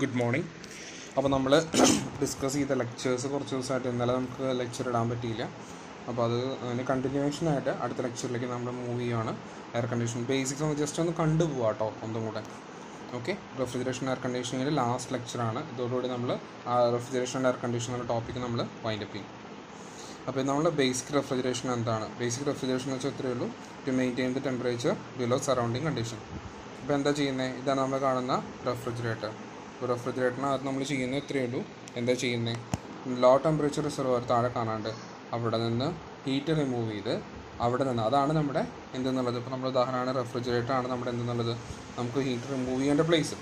Good morning അപ്പോൾ നമ്മൾ discuss ചെയ്ത ലെക്ചേഴ്സ് കുറച്ച് ദിവസമായിട്ട് ഇന്നലെ നമുക്ക് ലെക്ചർ ഇടാൻ പറ്റിയില്ല. അപ്പോൾ അത് അതിന് കണ്ടിന്യൂവേഷനായിട്ട് അടുത്ത ലെക്ചറിലേക്ക് നമ്മൾ മൂവ് ചെയ്യുകയാണ് എയർ കണ്ടീഷൻ ബേസിക്സ് ഒന്ന് ജസ്റ്റ് ഒന്ന് കണ്ടുപോകാം കേട്ടോ ഒന്നും കൂടെ. ഓക്കെ റെഫ്രിജറേഷൻ എയർ കണ്ടീഷനിങ്ങിന്റെ ലാസ്റ്റ് ലെക്ചറാണ് ഇതോടുകൂടി നമ്മൾ ആ റെഫ്രിജറേഷൻ എയർ കണ്ടീഷൻ എന്ന ടോപ്പിക്ക് നമ്മൾ വൈൻഡപ്പ് ചെയ്യും. അപ്പോൾ നമ്മുടെ ബേസിക് റെഫ്രിജറേഷൻ എന്താണ്? ബേസിക് റെഫ്രിജറേഷൻ എന്ന് വെച്ചാൽ ഇത്രയേ ഉള്ളൂ. To maintain the temperature below surrounding condition അപ്പോൾ എന്താ ചെയ്യുന്നത് ഇതാണ് നമ്മൾ കാണുന്ന റെഫ്രിജറേറ്റർ ഇപ്പോൾ റെഫ്രിജറേറ്ററിനകത്ത് നമ്മൾ ചെയ്യുന്നത് ഇത്രയേ ഉള്ളൂ. എന്താ ചെയ്യുന്നത് ലോ ടെമ്പറേച്ചർ റിസർവർ താഴെ കാണാണ്ട് അവിടെ നിന്ന് ഹീറ്റ് റിമൂവ് ചെയ്ത് അവിടെ നിന്ന് അതാണ് നമ്മുടെ എന്തെന്നുള്ളത്. ഇപ്പോൾ നമ്മൾ ഉദാഹരണമാണ് റെഫ്രിജറേറ്റർ ആണ് നമ്മുടെ എന്തെന്നുള്ളത്. നമുക്ക് ഹീറ്റ് റിമൂവ് ചെയ്യേണ്ട പ്ലേസ്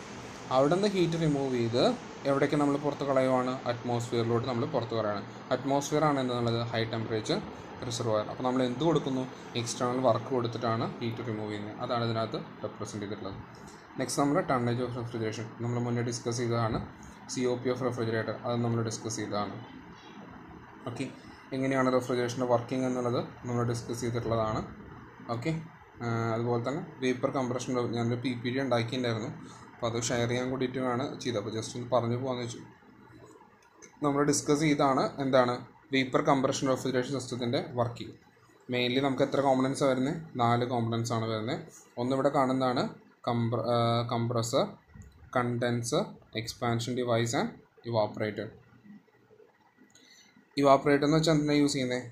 അവിടെ നിന്ന് ഹീറ്റ് റിമൂവ് ചെയ്ത് എവിടേക്ക് നമ്മൾ പുറത്ത് കളയുവാണ്? അറ്റ്മോസ്ഫിയറിലോട്ട് നമ്മൾ പുറത്ത് കളയാണ്. അറ്റ്മോസ്ഫിയർ ആണ് എന്തെന്നുള്ളത്? ഹൈ ടെമ്പറേച്ചർ റിസർവർ അപ്പോൾ നമ്മൾ എന്ത് കൊടുക്കുന്നു? എക്സ്റ്റേണൽ വർക്ക് കൊടുത്തിട്ടാണ് ഹീറ്റ് റിമൂവ് ചെയ്യുന്നത്. അതാണ് ഇതിനകത്ത് റെപ്രസെന്റ് ചെയ്തിട്ടുള്ളത്. നെക്സ്റ്റ് നമ്മൾ ടണ്ണേജ് ഓഫ് റെഫ്രിജറേഷൻ നമ്മൾ മുന്നേ ഡിസ്കസ് ചെയ്തതാണ് C O P of refrigerator അത് നമ്മൾ ഡിസ്കസ് ചെയ്തതാണ്. ഓക്കെ എങ്ങനെയാണ് റെഫ്രിജറേഷന്റെ വർക്കിംഗ് എന്നുള്ളത് നമ്മൾ ഡിസ്കസ് ചെയ്തിട്ടുള്ളതാണ്. ഓക്കെ അതുപോലെ തന്നെ വേപ്പർ കംപ്രഷൻ ഞാനൊരു പി പി ഡി ഉണ്ടാക്കിയിട്ടുണ്ടായിരുന്നു. അപ്പോൾ അത് ഷെയർ ചെയ്യാൻ കൂടിയിട്ടാണ് ചെയ്തത്. അപ്പോൾ ജസ്റ്റ് ഒന്ന് പറഞ്ഞു പോകാമെന്ന് വെച്ചു. നമ്മൾ ഡിസ്കസ് ചെയ്താണ് എന്താണ് വേപ്പർ കംപ്രഷൻ റെഫ്രിജറേഷൻ സിസ്റ്റത്തിന്റെ വർക്കിംഗ് മെയിൻലി നമുക്ക് എത്ര കോമ്പണൻസ് വരുന്നത് നാല് കോമ്പണൻസ് ആണ് വരുന്നത് ഒന്നിവിടെ കാണുന്നതാണ് compressor condenser expansion device and evaporator evaporator എന്ന് വെച്ചാൽ എന്തിനാണ് യൂസ് ചെയ്യുന്നത്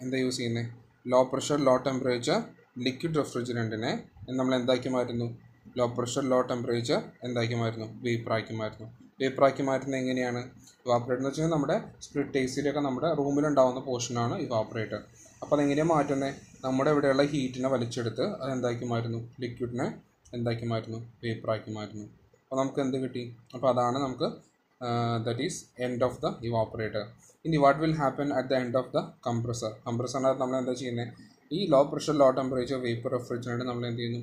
എന്താ യൂസ് ചെയ്യുന്നത് low pressure low temperature liquid റെഫ്രിജറന്റിനെ നമ്മൾ എന്താക്കി മാറ്റുന്നു? ലോ പ്രഷർ ലോ ടെമ്പറേച്ചർ എന്താക്കി മാറ്റുന്നു? വേപ്പറാക്കി മാറ്റുന്നു. വേപ്പറാക്കി മാറ്റുന്നത് എങ്ങനെയാണ്? ഇവാപ്പറേറ്റർ എന്ന് വെച്ചാൽ നമ്മുടെ സ്പ്ലിറ്റ് സിയിലൊക്കെ നമ്മുടെ റൂമിലുണ്ടാവുന്ന പോർഷനാണ് ഇവാപ്പറേറ്റർ അപ്പോൾ അതെങ്ങനെയാണ് മാറ്റുന്നത് നമ്മുടെ ഇവിടെയുള്ള ഹീറ്റിനെ വലിച്ചെടുത്ത് അത് എന്താക്കി മാറ്റുന്നു ലിക്വിഡിനെ എന്താക്കി മാറ്റുന്നു വേപ്പറാക്കി മാറ്റുന്നു അപ്പോൾ നമുക്ക് എന്ത് കിട്ടി? അപ്പോൾ അതാണ് നമുക്ക് that is end of the evaporator ഇനി what will happen at the end of the compressor കംപ്രസറിനകത്ത് നമ്മൾ എന്താ ചെയ്യുന്നത് ഈ low pressure low temperature vapour refrigerate നമ്മൾ എന്ത് ചെയ്യുന്നു?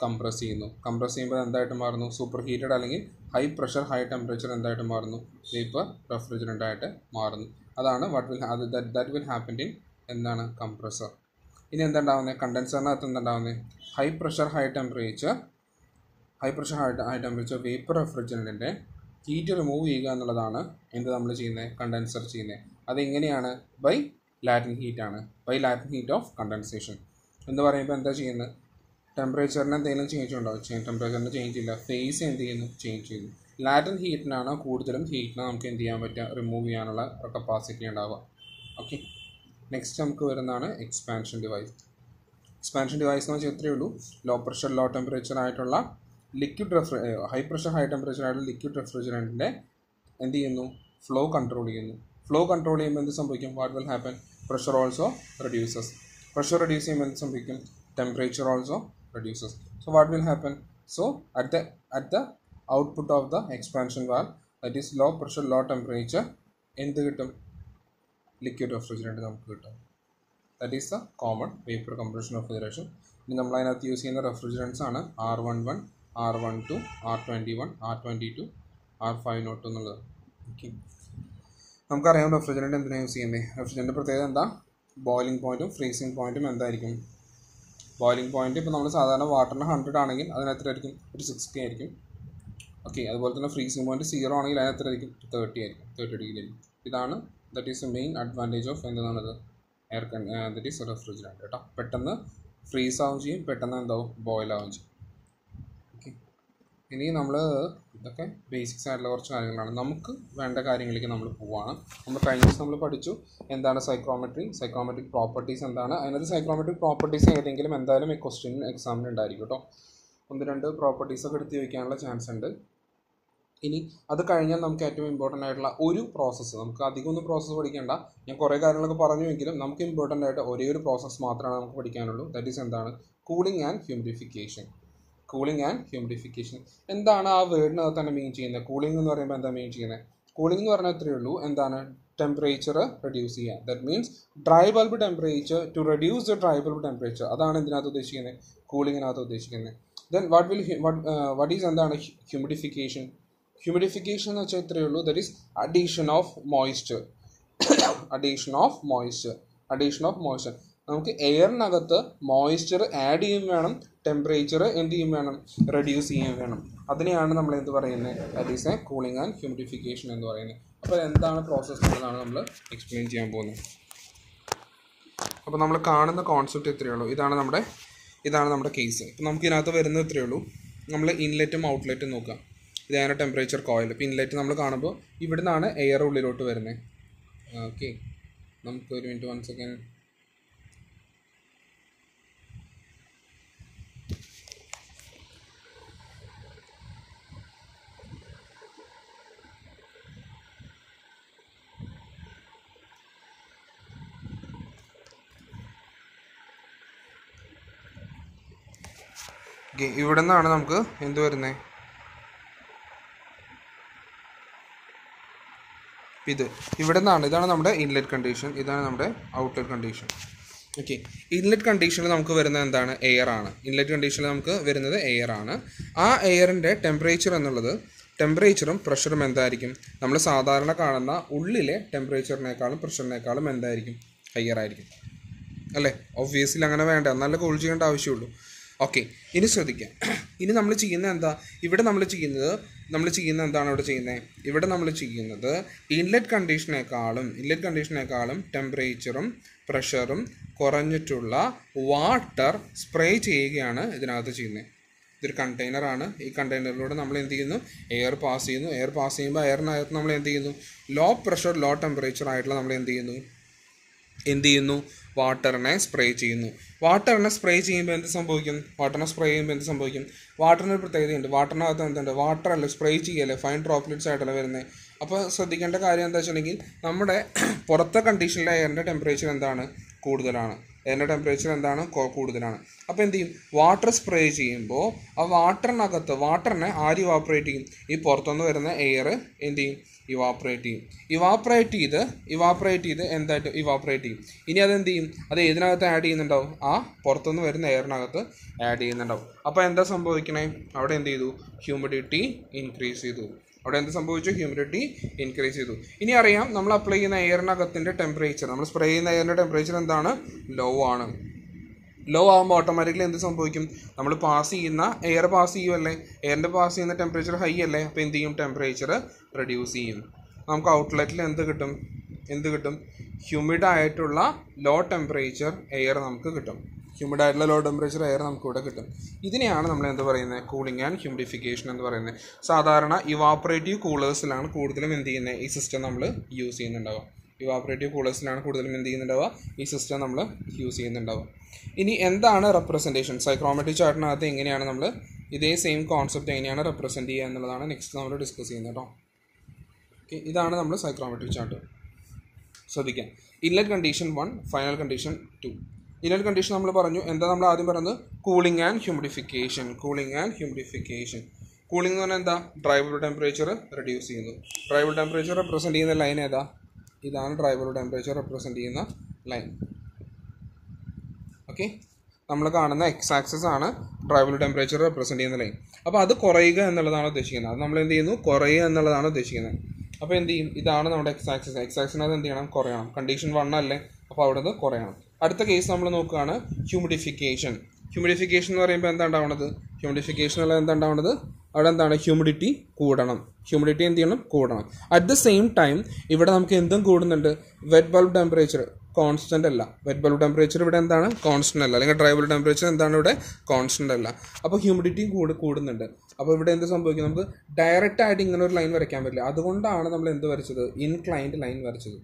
കംപ്രസ് ചെയ്യുന്നു. കംപ്രസ് ചെയ്യുമ്പോൾ എന്തായിട്ട് മാറുന്നു? സൂപ്പർ ഹീറ്റഡ് അല്ലെങ്കിൽ ഹൈ പ്രഷർ ഹൈ ടെമ്പറേച്ചർ എന്തായിട്ട് മാറുന്നു? വേപ്പർ റെഫ്രിജറന്റ് ആയിട്ട് മാറുന്നു. അതാണ് വാട്ട് വിൽ അത് ദാറ്റ് വിൽ ഹാപ്പൻ ഇൻ എന്താണ്? കംപ്രസർ ഇനി എന്താ ഉണ്ടാവുന്നത് കണ്ടൻസറിനകത്ത് എന്താ ഉണ്ടാവുന്നത് high pressure high temperature high pressure high high temperature vapour റെഫ്രിജറന്റിന്റെ heat remove ചെയ്യുക എന്നുള്ളതാണ് എന്ത് നമ്മൾ ചെയ്യുന്നത് കണ്ടൻസർ ചെയ്യുന്നത് അതെങ്ങനെയാണ്? By latent ഹീറ്റാണ് by latent heat of condensation എന്ന് പറയുമ്പോൾ എന്താ ചെയ്യുന്നത്? ടെമ്പറേച്ചറിന് എന്തെങ്കിലും ചേഞ്ച് ഉണ്ടോ? ടെമ്പറേച്ചറിന് ചേഞ്ച് ഇല്ല. ഫേസ് എന്ത് ചെയ്യുന്നു? ചേഞ്ച് ചെയ്യുന്നു. ലാറ്റിൻ ഹീറ്റിനാണ് കൂടുതലും ഹീറ്റിനെ നമുക്ക് എന്ത് ചെയ്യാൻ പറ്റുക? റിമൂവ് ചെയ്യാനുള്ള കപ്പാസിറ്റി ഉണ്ടാവുക. ഓക്കെ നെക്സ്റ്റ് നമുക്ക് വരുന്നതാണ് എക്സ്പാൻഷൻ ഡിവൈസ് എക്സ്പാൻഷൻ ഡിവൈസ് എന്ന് വെച്ചാൽ ഇത്രയേ ഉള്ളൂ. ലോ പ്രഷർ ലോ ടെമ്പറേച്ചർ ആയിട്ടുള്ള ലിക്വിഡ് റെഫ്രി ഹൈ പ്രഷർ ഹൈ ടെമ്പറേച്ചർ ആയിട്ടുള്ള ലിക്വിഡ് റെഫ്രിജറന്റിന്റെ എന്ത് ചെയ്യുന്നു? ഫ്ലോ കൺട്രോൾ ചെയ്യുന്നു. ഫ്ലോ കൺട്രോൾ ചെയ്യുമ്പോൾ എന്ത് സംഭവിക്കും? What will happen pressure also reduces pressure reduce ചെയ്യുമ്പോൾ എന്ത് സംഭവിക്കും? Temperature also reduces so what will happen so at the at the output of the expansion valve that is low pressure low temperature എന്ത് കിട്ടും? Liquid refrigerant നമുക്ക് കിട്ടും. That is the common vapour compression refrigeration ഇനി നമ്മൾ അതിനകത്ത് use ചെയ്യുന്ന refrigerants ആണ് R one one R one two R twenty one R twenty two R five naught എന്നുള്ളത്. ഓക്കെ നമുക്കറിയാം റെഫ്രിജറന്റ് എന്തിനാണ് യൂസ് ചെയ്യുന്നത് റെഫ്രിജറന്റ് പ്രത്യേകത എന്താ? ബോയിലിംഗ് പോയിന്റും ഫ്രീസിംഗ് പോയിന്റും എന്തായിരിക്കും? ബോയിലിംഗ് പോയിന്റ് ഇപ്പോൾ നമ്മൾ സാധാരണ വാട്ടറിന് ഹൺഡ്രഡ് ആണെങ്കിൽ അതിനെത്രയായിരിക്കും ഒരു സിക്സ്റ്റി ആയിരിക്കും. ഓക്കെ അതുപോലെ തന്നെ ഫ്രീസിംഗ് പോയിന്റ് സീറോ ആണെങ്കിൽ അതിനെത്രയായിരിക്കും തേർട്ടി ആയിരിക്കും? തേർട്ടി ഡിഗ്രി ആയിരിക്കും. ഇതാണ് that is a main advantage of എന്താണത് air con that is refrigerator കേട്ടോ. പെട്ടെന്ന് ഫ്രീസ് ആവുകയും ചെയ്യും പെട്ടെന്ന് എന്താവും? ബോയിൽ ആവുകയും ചെയ്യും. ഓക്കെ ഇനി നമ്മൾ ഇതൊക്കെ ബേസിക്സ് ആയിട്ടുള്ള കുറച്ച് കാര്യങ്ങളാണ്. നമുക്ക് വേണ്ട കാര്യങ്ങളിലേക്ക് നമ്മൾ പോവുകയാണ് നമ്മൾ കഴിഞ്ഞ ദിവസം നമ്മൾ പഠിച്ചു. എന്താണ് സൈക്രോമെട്രി സൈക്രോമെട്രിക് പ്രോപ്പർട്ടീസ് എന്താണ്? അതിനകത്ത് സൈക്രോമെട്രിക് പ്രോപ്പർട്ടീസ് ഏതെങ്കിലും എന്തായാലും ഈ ക്വസ്റ്റ്യൻ എക്സാമിന് ഉണ്ടായിരിക്കും കേട്ടോ. ഒന്ന് രണ്ട് പ്രോപ്പർട്ടീസ് ഒക്കെ എടുത്ത് വയ്ക്കാനുള്ള ചാൻസ് ഉണ്ട്. ഇനി അത് കഴിഞ്ഞാൽ നമുക്ക് ഏറ്റവും ഇമ്പോർട്ടന്റ് ആയിട്ടുള്ള ഒരു പ്രോസസ്സ് നമുക്ക് അധികം ഒന്നും പ്രോസസ്സ് പഠിക്കേണ്ട. ഞാൻ കുറേ കാര്യങ്ങളൊക്കെ പറഞ്ഞുവെങ്കിലും നമുക്ക് ഇമ്പോർട്ടന്റ് ആയിട്ട് ഒരേ ഒരു പ്രോസസ്സ് മാത്രമാണ് നമുക്ക് പഠിക്കാനുള്ളൂ. ദറ്റ് ഈസ് എന്താണ്? Cooling and humidification cooling and humidification എന്താണ് ആ വേർഡിനകത്ത് തന്നെ മീൻ ചെയ്യുന്നത്? കൂളിംഗ് എന്ന് പറയുമ്പോൾ എന്താ മീൻ ചെയ്യുന്നത്? കൂളിംഗ് എന്ന് പറഞ്ഞാൽ ഇത്രയേ ഉള്ളൂ. എന്താണ്? ടെമ്പറേച്ചർ റെഡ്യൂസ് ചെയ്യുക. That means dry bulb temperature to reduce the dry bulb temperature അതാണ് ഇതിനകത്ത് ഉദ്ദേശിക്കുന്നത്? കൂളിങ്ങിനകത്ത് ഉദ്ദേശിക്കുന്നത്. Then what will what is എന്താണ്? ഹ്യൂമിഡിഫിക്കേഷൻ ഹ്യൂമിഡിഫിക്കേഷൻ എന്ന് വെച്ചാൽ ഇത്രയേ ഉള്ളൂ. That is addition of moisture addition of moisture addition of moisture നമുക്ക് എയറിനകത്ത് മോയ്സ്ചർ ആഡ് ചെയ്യും വേണം. ടെമ്പറേച്ചർ എന്ത് ചെയ്യും വേണം. റെഡ്യൂസ് ചെയ്യും വേണം. അതിനെയാണ് നമ്മൾ എന്ത് പറയുന്നത് that is a cooling and humidification എന്ന് പറയുന്നത് അപ്പോൾ എന്താണ് പ്രോസസ്സ് എന്നതാണ് നമ്മൾ എക്സ്പ്ലെയിൻ ചെയ്യാൻ പോകുന്നത്. അപ്പോൾ നമ്മൾ കാണുന്ന കോൺസെപ്റ്റ് ഇത്രയേ ഉള്ളൂ. ഇതാണ് നമ്മുടെ ഇതാണ് നമ്മുടെ കേസ് ഇപ്പോൾ നമുക്ക് ഇതിനകത്ത് വരുന്നത് ഇത്രയേ ഉള്ളൂ. നമ്മൾ ഇൻലെറ്റും ഔട്ട്ലെറ്റും നോക്കാം ഇതാണ് ടെമ്പറേച്ചർ കോയിൽ അപ്പോൾ ഇൻലെറ്റ് നമ്മൾ കാണുമ്പോൾ ഇവിടെ നിന്നാണ് എയർ ഉള്ളിലോട്ട് വരുന്നത്. ഓക്കെ നമുക്ക് ഒരു മിനിറ്റ് വൺ സെക്കൻഡ് ഇവിടെ നിന്നാണ് നമുക്ക് എന്ത് വരുന്നത്? ഇത് ഇവിടെ നിന്നാണ് ഇതാണ് നമ്മുടെ ഇൻലെറ്റ് കണ്ടീഷൻ ഇതാണ് നമ്മുടെ ഔട്ട്ലെറ്റ് കണ്ടീഷൻ ഓക്കെ ഇൻലെറ്റ് കണ്ടീഷനിൽ നമുക്ക് വരുന്നത് എന്താണ്? എയർ ആണ്. ഇൻലെറ്റ് കണ്ടീഷനിൽ നമുക്ക് വരുന്നത് എയർ ആണ്. ആ എയറിന്റെ ടെമ്പറേച്ചർ എന്നുള്ളത് ടെമ്പറേച്ചറും പ്രഷറും എന്തായിരിക്കും? നമ്മൾ സാധാരണ കാണുന്ന ഉള്ളിലെ ടെമ്പറേച്ചറിനേക്കാളും പ്രഷറിനേക്കാളും എന്തായിരിക്കും? ഹയർ ആയിരിക്കും. അല്ലേ? ഒബ്വിയസ്ലി അങ്ങനെ വേണ്ട. നല്ല കൂൾ ചെയ്യേണ്ട ആവശ്യമുള്ളൂ. ഓക്കെ ഇനി ശ്രദ്ധിക്കാം. ഇനി നമ്മൾ ചെയ്യുന്നത് എന്താ? ഇവിടെ നമ്മൾ ചെയ്യുന്നത് നമ്മൾ ചെയ്യുന്ന എന്താണ് ഇവിടെ ചെയ്യുന്നത്? ഇവിടെ നമ്മൾ ചെയ്യുന്നത് ഇൻലെറ്റ് കണ്ടീഷനേക്കാളും ഇൻലെറ്റ് കണ്ടീഷനേക്കാളും ടെമ്പറേച്ചറും പ്രഷറും കുറഞ്ഞിട്ടുള്ള വാട്ടർ സ്പ്രേ ചെയ്യുകയാണ് ഇതിനകത്ത് ചെയ്യുന്നത്. ഇതൊരു കണ്ടെയ്നറാണ് ഈ കണ്ടെയ്നറിലൂടെ നമ്മൾ എന്ത് ചെയ്യുന്നു? എയർ പാസ് ചെയ്യുന്നു. എയർ പാസ് ചെയ്യുമ്പോൾ എയറിനകത്ത് നമ്മൾ എന്ത് ചെയ്യുന്നു? ലോ പ്രഷർ ലോ ടെമ്പറേച്ചർ ആയിട്ടുള്ള നമ്മൾ എന്ത് ചെയ്യുന്നു? എന്ത് ചെയ്യുന്നു? വാട്ടറിനെ സ്പ്രേ ചെയ്യുന്നു. വാട്ടറിനെ സ്പ്രേ ചെയ്യുമ്പോൾ എന്ത് സംഭവിക്കും? വാട്ടറിനെ സ്പ്രേ ചെയ്യുമ്പോൾ എന്ത് സംഭവിക്കും? വാട്ടറിന് ഒരു പ്രത്യേകതയുണ്ട്. വാട്ടറിനകത്ത് എന്തുണ്ട്? വാട്ടർ അല്ല സ്പ്രേ ചെയ്യല്ലേ? ഫൈൻ ഡ്രോപ്ലെറ്റ്സ് ആയിട്ടല്ല വരുന്നത് അപ്പോൾ ശ്രദ്ധിക്കേണ്ട കാര്യം എന്താ വെച്ചിട്ടുണ്ടെങ്കിൽ നമ്മുടെ പുറത്തെ കണ്ടീഷനിലെ എയറിന്റെ ടെമ്പറേച്ചർ എന്താണ്? കൂടുതലാണ്. എയറിന്റെ ടെമ്പറേച്ചർ എന്താണ്? കൂടുതലാണ്. അപ്പോൾ എന്ത് ചെയ്യും? വാട്ടർ സ്പ്രേ ചെയ്യുമ്പോൾ ആ വാട്ടറിനകത്ത് വാട്ടറിനെ ആര് ഓപ്പറേറ്റ് ചെയ്യും? ഈ പുറത്തുനിന്ന് വരുന്ന എയർ എന്ത് ചെയ്യും? ഇവാപ്പറേറ്റ് ചെയ്യും. ഇവാപ്രേറ്റ് ചെയ്ത് ഇവാപ്രേറ്റ് ചെയ്ത് എന്തായിട്ട് ഇവാപ്രേറ്റ് ചെയ്യും? ഇനി അതെന്ത് ചെയ്യും? അത് ഏതിനകത്ത് ആഡ് ചെയ്യുന്നുണ്ടാവും? ആ പുറത്തുനിന്ന് വരുന്ന എയറിനകത്ത് ആഡ് ചെയ്യുന്നുണ്ടാവും. അപ്പോൾ എന്താ സംഭവിക്കണേ? അവിടെ എന്ത് ചെയ്തു? ഹ്യൂമിഡിറ്റി ഇൻക്രീസ് ചെയ്തു. അവിടെ എന്ത് സംഭവിച്ചു? ഹ്യൂമിഡിറ്റി ഇൻക്രീസ് ചെയ്തു. ഇനി അറിയാം നമ്മൾ അപ്ലൈ ചെയ്യുന്ന എയറിനകത്തിന്റെ ടെമ്പറേച്ചർ നമ്മൾ സ്പ്രേ ചെയ്യുന്ന എയറിന്റെ ടെമ്പറേച്ചർ എന്താണ്? ലോ ആണ്. ലോ ആകുമ്പോൾ ഓട്ടോമാറ്റിക്കലി എന്ത് സംഭവിക്കും? നമ്മൾ പാസ് ചെയ്യുന്ന എയർ പാസ് ചെയ്യുമല്ലേ എയറിന്റെ പാസ് ചെയ്യുന്ന ടെമ്പറേച്ചർ ഹൈ അല്ലേ? അപ്പോൾ എന്ത് ചെയ്യും? ടെമ്പറേച്ചർ റെഡ്യൂസ് ചെയ്യും. നമുക്ക് ഔട്ട്ലെറ്റിൽ എന്ത് കിട്ടും? എന്ത് കിട്ടും? ഹ്യൂമിഡ് ആയിട്ടുള്ള ലോ ടെമ്പറേച്ചർ എയർ നമുക്ക് കിട്ടും. ഹ്യൂമിഡ് ആയിട്ടുള്ള ലോ ടെമ്പറേച്ചർ എയർ നമുക്ക് ഇവിടെ കിട്ടും. ഇതിനെയാണ് നമ്മൾ എന്ത് പറയുന്നത് കൂളിംഗ് ആൻഡ് ഹ്യൂമിഡിഫിക്കേഷൻ എന്ന് പറയുന്നത് സാധാരണ ഇവാപ്പറേറ്റീവ് കൂളേഴ്സിലാണ് കൂടുതലും എന്ത് ചെയ്യുന്നത് ഈ സിസ്റ്റം നമ്മൾ യൂസ് ചെയ്യുന്നുണ്ടാവുക. ഇവാപ്പറേറ്റീവ് കൂളേഴ്സിലാണ് കൂടുതലും എന്ത് ചെയ്യുന്നുണ്ടാവുക? ഈ സിസ്റ്റം നമ്മൾ യൂസ് ചെയ്യുന്നുണ്ടാവുക. ഇനി എന്താണ് റെപ്രസെന്റേഷൻ സൈക്രോമെട്രിക് ചാർട്ടിനകത്ത് എങ്ങനെയാണ് നമ്മൾ ഇതേ സെയിം കോൺസെപ്റ്റ് എങ്ങനെയാണ് റെപ്രസെന്റ് ചെയ്യുക എന്നുള്ളതാണ് നെക്സ്റ്റ് നമ്മൾ ഡിസ്കസ് ചെയ്യുന്നത് കേട്ടോ. ഓക്കെ ഇതാണ് നമ്മൾ സൈക്രോമെട്രിക് ചാർട്ട് ശ്രദ്ധിക്കാം. Inlet condition one final condition two inlet condition നമ്മൾ പറഞ്ഞു എന്താ നമ്മൾ ആദ്യം പറഞ്ഞത്? Cooling and humidification cooling and humidification cooling എന്ന് പറഞ്ഞാൽ എന്താ? ഡ്രൈവർ ടെമ്പറേച്ചർ റെഡ്യൂസ് ചെയ്യുന്നു. ഡ്രൈവർ ടെമ്പറേച്ചർ റെപ്രസെന്റ് ചെയ്യുന്ന ലൈൻ ഏതാ? ഇതാണ് ഡ്രൈവർ ടെമ്പറേച്ചർ റെപ്രസെന്റ് ചെയ്യുന്ന ലൈൻ ഓക്കെ നമ്മൾ കാണുന്ന എക്സ് ആക്സസ് ആണ് ട്രാവൽ ടെമ്പറേച്ചർ റെപ്രസെന്റ് ചെയ്യുന്ന ലൈൻ അപ്പോൾ അത് കുറയുക എന്നുള്ളതാണ് ഉദ്ദേശിക്കുന്നത്. അത് നമ്മൾ എന്ത് ചെയ്യുന്നു? കുറയുക എന്നുള്ളതാണ് ഉദ്ദേശിക്കുന്നത്. അപ്പോൾ എന്ത് ചെയ്യും? ഇതാണ് നമ്മുടെ എക്സ് ആക്സസ് എക്സ് ആക്സിനകത്ത് എന്ത് ചെയ്യണം? കുറയണം. കണ്ടീഷൻ വൺ അല്ലേ? അപ്പോൾ അവിടെ നിന്ന് കുറയണം. അടുത്ത കേസ് നമ്മൾ നോക്കുകയാണ് ഹ്യൂമിഡിഫിക്കേഷൻ ഹ്യൂമിഡിഫിക്കേഷൻ എന്ന് പറയുമ്പോൾ എന്താ ഉണ്ടാവുന്നത് ഹ്യൂമിഡിഫിക്കേഷൻ അല്ല എന്താ ഉണ്ടാവുന്നത് അവിടെ എന്താണ് ഹ്യൂമിഡിറ്റി കൂടണം. ഹ്യൂമിഡിറ്റി എന്ത് ചെയ്യണം? കൂടണം. അറ്റ് ദ സെയിം ടൈം ഇവിടെ നമുക്ക് എന്തും കൂടുന്നുണ്ട്? വെറ്റ് ബൾബ് ടെമ്പറേച്ചർ കോൺസ്റ്റന്റ് അല്ല. വെറ്റ് ബൾബ് ടെമ്പറേച്ചർ ഇവിടെ എന്താണ്? കോൺസ്റ്റന്റ് അല്ല. അല്ലെങ്കിൽ ഡ്രൈ ബൾബ് ടെമ്പറേച്ചർ എന്താണ് ഇവിടെ? കോൺസ്റ്റന്റ് അല്ല. അപ്പോൾ ഹ്യൂമിഡിറ്റിയും കൂട് കൂടുന്നുണ്ട്. അപ്പോൾ ഇവിടെ എന്ത് സംഭവിക്കും? നമുക്ക് ഡയറക്റ്റ് ആയിട്ട് ഇങ്ങനെ ഒരു ലൈൻ വരയ്ക്കാൻ പറ്റില്ല. അതുകൊണ്ടാണ് നമ്മൾ എന്ത് വരച്ചത്? ഇൻക്ലൈൻഡ് ലൈൻ വരച്ചത്.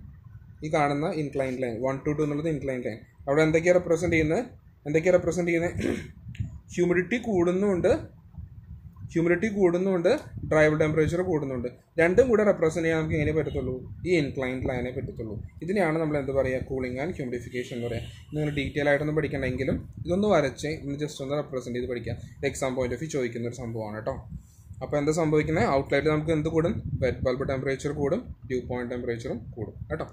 ഈ കാണുന്ന inclined line one two two എന്നുള്ളത് ഇൻക്ലൈൻഡ് ലൈൻ അവിടെ എന്തൊക്കെയാണ് റെപ്രസെന്റ് ചെയ്യുന്നത്? എന്തൊക്കെയാണ് റെപ്രസെന്റ് ചെയ്യുന്നത്? ഹ്യൂമിഡിറ്റി കൂടുന്നുണ്ട്. ഹ്യൂമിഡിറ്റി കൂടുന്നുണ്ട് ഡ്രൈവ് ടെമ്പറേച്ചർ കൂടുന്നുണ്ട്. രണ്ടും കൂടെ റെപ്രസെന്റ് ചെയ്യാൻ നമുക്ക് എങ്ങനെ പറ്റത്തുള്ളൂ? ഈ ഇൻക്ലൈൻഡ് ലൈനെ പറ്റത്തുള്ളൂ. ഇതിനെയാണ് നമ്മൾ എന്ത് പറയുക കൂളിംഗ് ആൻഡ് ഹ്യൂമിഡിഫിക്കേഷൻ എന്ന് പറയുക നിങ്ങൾ ഡീറ്റെയിൽ ആയിട്ടൊന്നും പഠിക്കണമെങ്കിലും ഇതൊന്ന് വരച്ച് ഇന്ന് ജസ്റ്റ് ഒന്ന് റെപ്രസെന്റ് ചെയ്ത് പഠിക്കുക ഇത് എക്സാം പോയിന്റ് ഓഫ് വ്യൂ ചോദിക്കുന്ന ഒരു സംഭവമാണ് കേട്ടോ. അപ്പോൾ എന്താ സംഭവിക്കുന്നത് ഔട്ട്ലൈറ്റ് നമുക്ക് എന്ത് കൂടും? വെറ്റ് ബൾബ് ടെമ്പറേച്ചർ കൂടും ഡ്യൂ പോയിന്റ് ടെമ്പറേച്ചറും കൂടും കേട്ടോ.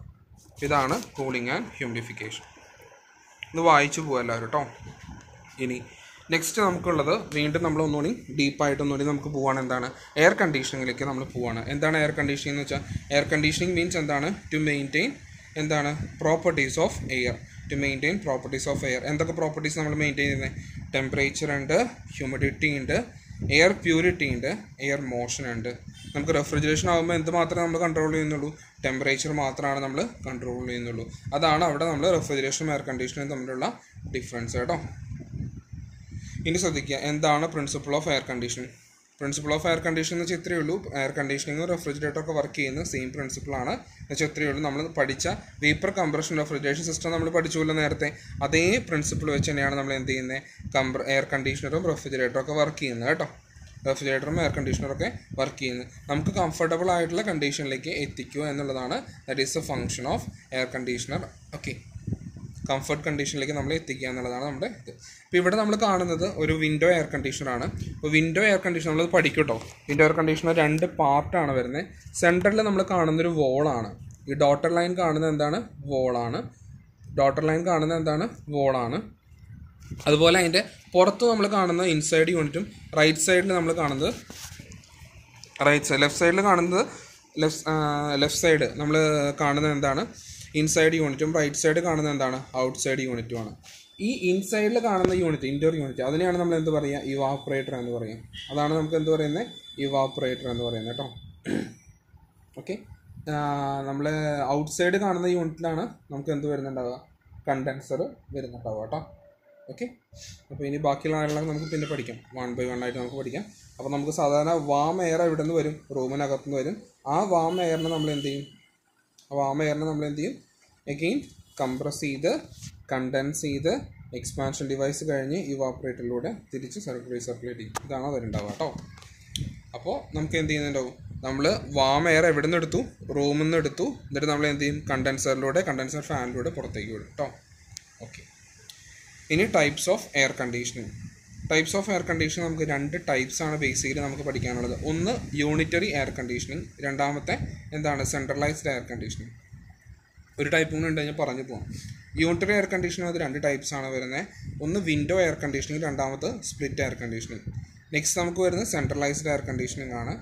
ഇതാണ് കൂളിംഗ് ആൻഡ് ഹ്യൂമിഡിഫിക്കേഷൻ ഇത് വായിച്ചു പോകാം എല്ലാവരും കേട്ടോ. ഇനി നെക്സ്റ്റ് നമുക്കുള്ളത് വീണ്ടും നമ്മൾ ഒന്നുകൂടി ഡീപ്പായിട്ട് ഒന്നുകൂടി നമുക്ക് പോവാണ്. എന്താണ്? എയർ കണ്ടീഷനിങ്ങിലേക്ക് നമ്മൾ പോവാണ്. എന്താണ് എയർ കണ്ടീഷനിങ് എന്ന് വെച്ചാൽ എയർ കണ്ടീഷനിങ് മീൻസ് എന്താണ്? ടു മെയിന്റെയിൻ എന്താണ്? Properties of air to maintain properties of air എന്തൊക്കെ പ്രോപ്പർട്ടീസ് നമ്മൾ മെയിന്റെയിൻ ചെയ്യുന്നത് ടെമ്പറേച്ചർ ഉണ്ട് ഹ്യൂമിഡിറ്റി ഉണ്ട് എയർ പ്യൂരിറ്റി ഉണ്ട് എയർ മോഷൻ ഉണ്ട്. നമുക്ക് റെഫ്രിജറേഷൻ ആകുമ്പോൾ എന്ത് മാത്രമേ നമ്മൾ കൺട്രോൾ ചെയ്യുന്നുള്ളൂ? ടെമ്പറേച്ചർ മാത്രമാണ് നമ്മൾ കൺട്രോൾ ചെയ്യുന്നുള്ളൂ. അതാണ് അവിടെ നമ്മൾ റെഫ്രിജറേഷനും എയർ കണ്ടീഷനും തമ്മിലുള്ള ഡിഫറൻസ് കേട്ടോ. ഇനി ശ്രദ്ധിക്കുക. എന്താണ് principle of air condition principle of air condition എന്ന് വെച്ചാൽ ഇത്രയേ ഉള്ളൂ. എയർ കണ്ടീഷനിങ് റെഫ്രിജറേറ്റർ ഒക്കെ വർക്ക് ചെയ്യുന്ന സെയിം പ്രിൻസിപ്പിളാണ് എന്ന് വെച്ചാൽ ഇത്രയേ ഉള്ളൂ. നമ്മൾ പഠിച്ച വേപ്പർ കംപ്രഷൻ റെഫ്രിജറേഷൻ സിസ്റ്റം നമ്മൾ പഠിച്ചുല്ലോ നേരത്തെ. അതേ പ്രിൻസിപ്പിൾ വെച്ച് തന്നെയാണ് നമ്മൾ എന്ത് ചെയ്യുന്നത് കംപ്ര എയർ കണ്ടീഷണറും റെഫ്രിജറേറ്ററും ഒക്കെ വർക്ക് ചെയ്യുന്നത് കേട്ടോ. റെഫ്രിജറേറ്ററും എയർ കണ്ടീഷണറൊക്കെ വർക്ക് ചെയ്യുന്നത്. നമുക്ക് കംഫർട്ടബിൾ ആയിട്ടുള്ള കണ്ടീഷനിലേക്ക് എത്തിക്കുക എന്നുള്ളതാണ്. That is a function of air conditioner okay comfort കണ്ടീഷനിലേക്ക് നമ്മൾ എത്തിക്കുക എന്നുള്ളതാണ് നമ്മുടെ ഇത്. ഇപ്പോൾ ഇവിടെ നമ്മൾ കാണുന്നത് ഒരു വിൻഡോ എയർ കണ്ടീഷണറാണ് അപ്പോൾ വിൻഡോ എയർ കണ്ടീഷണർ നമ്മൾ പഠിക്കട്ടോ കേട്ടോ വിൻഡോ എയർ കണ്ടീഷണർ രണ്ട് പാർട്ടാണ് വരുന്നത് സെന്ററിൽ നമ്മൾ കാണുന്നൊരു വോളാണ് ഈ ഡോട്ടർ ലൈൻ കാണുന്നത് എന്താണ്? വോളാണ് ഡോട്ടർ ലൈൻ കാണുന്നത് എന്താണ്? വോളാണ് അതുപോലെ അതിന്റെ പുറത്ത് നമ്മൾ കാണുന്ന ഇൻസൈഡ് യൂണിറ്റും റൈറ്റ് സൈഡിൽ നമ്മൾ കാണുന്നത് റൈറ്റ് സൈഡ് ലെഫ്റ്റ് സൈഡിൽ കാണുന്നത് ലെഫ്റ്റ് ലെഫ്റ്റ് സൈഡ് നമ്മൾ കാണുന്നത് എന്താണ്? ഇൻസൈഡ് യൂണിറ്റും റൈറ്റ് സൈഡ് കാണുന്ന എന്താണ്? ഔട്ട് സൈഡ് യൂണിറ്റുമാണ് ഈ ഇൻസൈഡിൽ കാണുന്ന യൂണിറ്റ് ഇൻഡോർ യൂണിറ്റ് അതിനെയാണ് നമ്മൾ എന്ത് പറയുക ഇവാപ്പറേറ്റർ എന്ന് പറയും. അതാണ് നമുക്ക് എന്ത് പറയുന്നത് ഇവാപ്പറേറ്റർ എന്ന് പറയുന്നത് കേട്ടോ. ഓക്കെ നമ്മൾ ഔട്ട് സൈഡ് കാണുന്ന യൂണിറ്റിലാണ് നമുക്ക് എന്ത് വരുന്നുണ്ടാവുക? കണ്ടൻസർ വരുന്നുണ്ടാവുക കേട്ടോ. ഓക്കെ അപ്പോൾ ഇനി ബാക്കിയുള്ള കാര്യങ്ങളൊക്കെ നമുക്ക് പിന്നെ പഠിക്കാം. വൺ ബൈ വൺ ആയിട്ട് നമുക്ക് പഠിക്കാം. അപ്പോൾ നമുക്ക് സാധാരണ വാം എയർ എവിടെ നിന്ന് വരും റൂമിനകത്തുനിന്ന് വരും. ആ വാം എയറിനെ നമ്മൾ എന്ത് ചെയ്യും? ആ വാം എയറിനെ നമ്മൾ എന്ത് ചെയ്യും? എഗെയിൻ കംപ്രസ് ചെയ്ത് കണ്ടൻസ് ചെയ്ത് എക്സ്പാൻഷൻ ഡിവൈസ് കഴിഞ്ഞ് ഇവാപ്പറേറ്ററിലൂടെ തിരിച്ച് സർക്കുലേറ്റ് സർക്കുലേറ്റ് ചെയ്യും. ഇതാണ് വരുന്നുണ്ടാവുക കേട്ടോ അപ്പോൾ നമുക്ക് എന്ത് ചെയ്യുന്നുണ്ടാവും? നമ്മൾ വാം എയർ എവിടെ നിന്ന് എടുത്തു? റൂമിൽ നിന്ന് എടുത്തു. എന്നിട്ട് നമ്മൾ എന്ത് ചെയ്യും? കണ്ടൻസറിലൂടെ കണ്ടൻസർ ഫാനിലൂടെ പുറത്തേക്ക് വിടും കേട്ടോ ഓക്കെ ഇനി types of air conditioning types of air conditioning നമുക്ക് രണ്ട് ടൈപ്സ് ആണ് ബേസിക്കലി നമുക്ക് പഠിക്കാനുള്ളത്. ഒന്ന് യൂണിറ്ററി എയർ കണ്ടീഷനിങ് രണ്ടാമത്തെ എന്താണ്? സെൻട്രലൈസ്ഡ് എയർ കണ്ടീഷനിങ് ഒരു ടൈപ്പ് കൂടെ ഉണ്ട് ഞാൻ പറഞ്ഞു പോകാം യൂണിറ്ററി എയർ കണ്ടീഷനിങ് അത് രണ്ട് ടൈപ്സ് ആണ് വരുന്നത് ഒന്ന് വിൻഡോ എയർ കണ്ടീഷനിങ് രണ്ടാമത് സ്പ്ലിറ്റ് എയർ കണ്ടീഷനിങ് നെക്സ്റ്റ് നമുക്ക് വരുന്നത് സെൻട്രലൈസ്ഡ് എയർ കണ്ടീഷനിങ് ആണ്.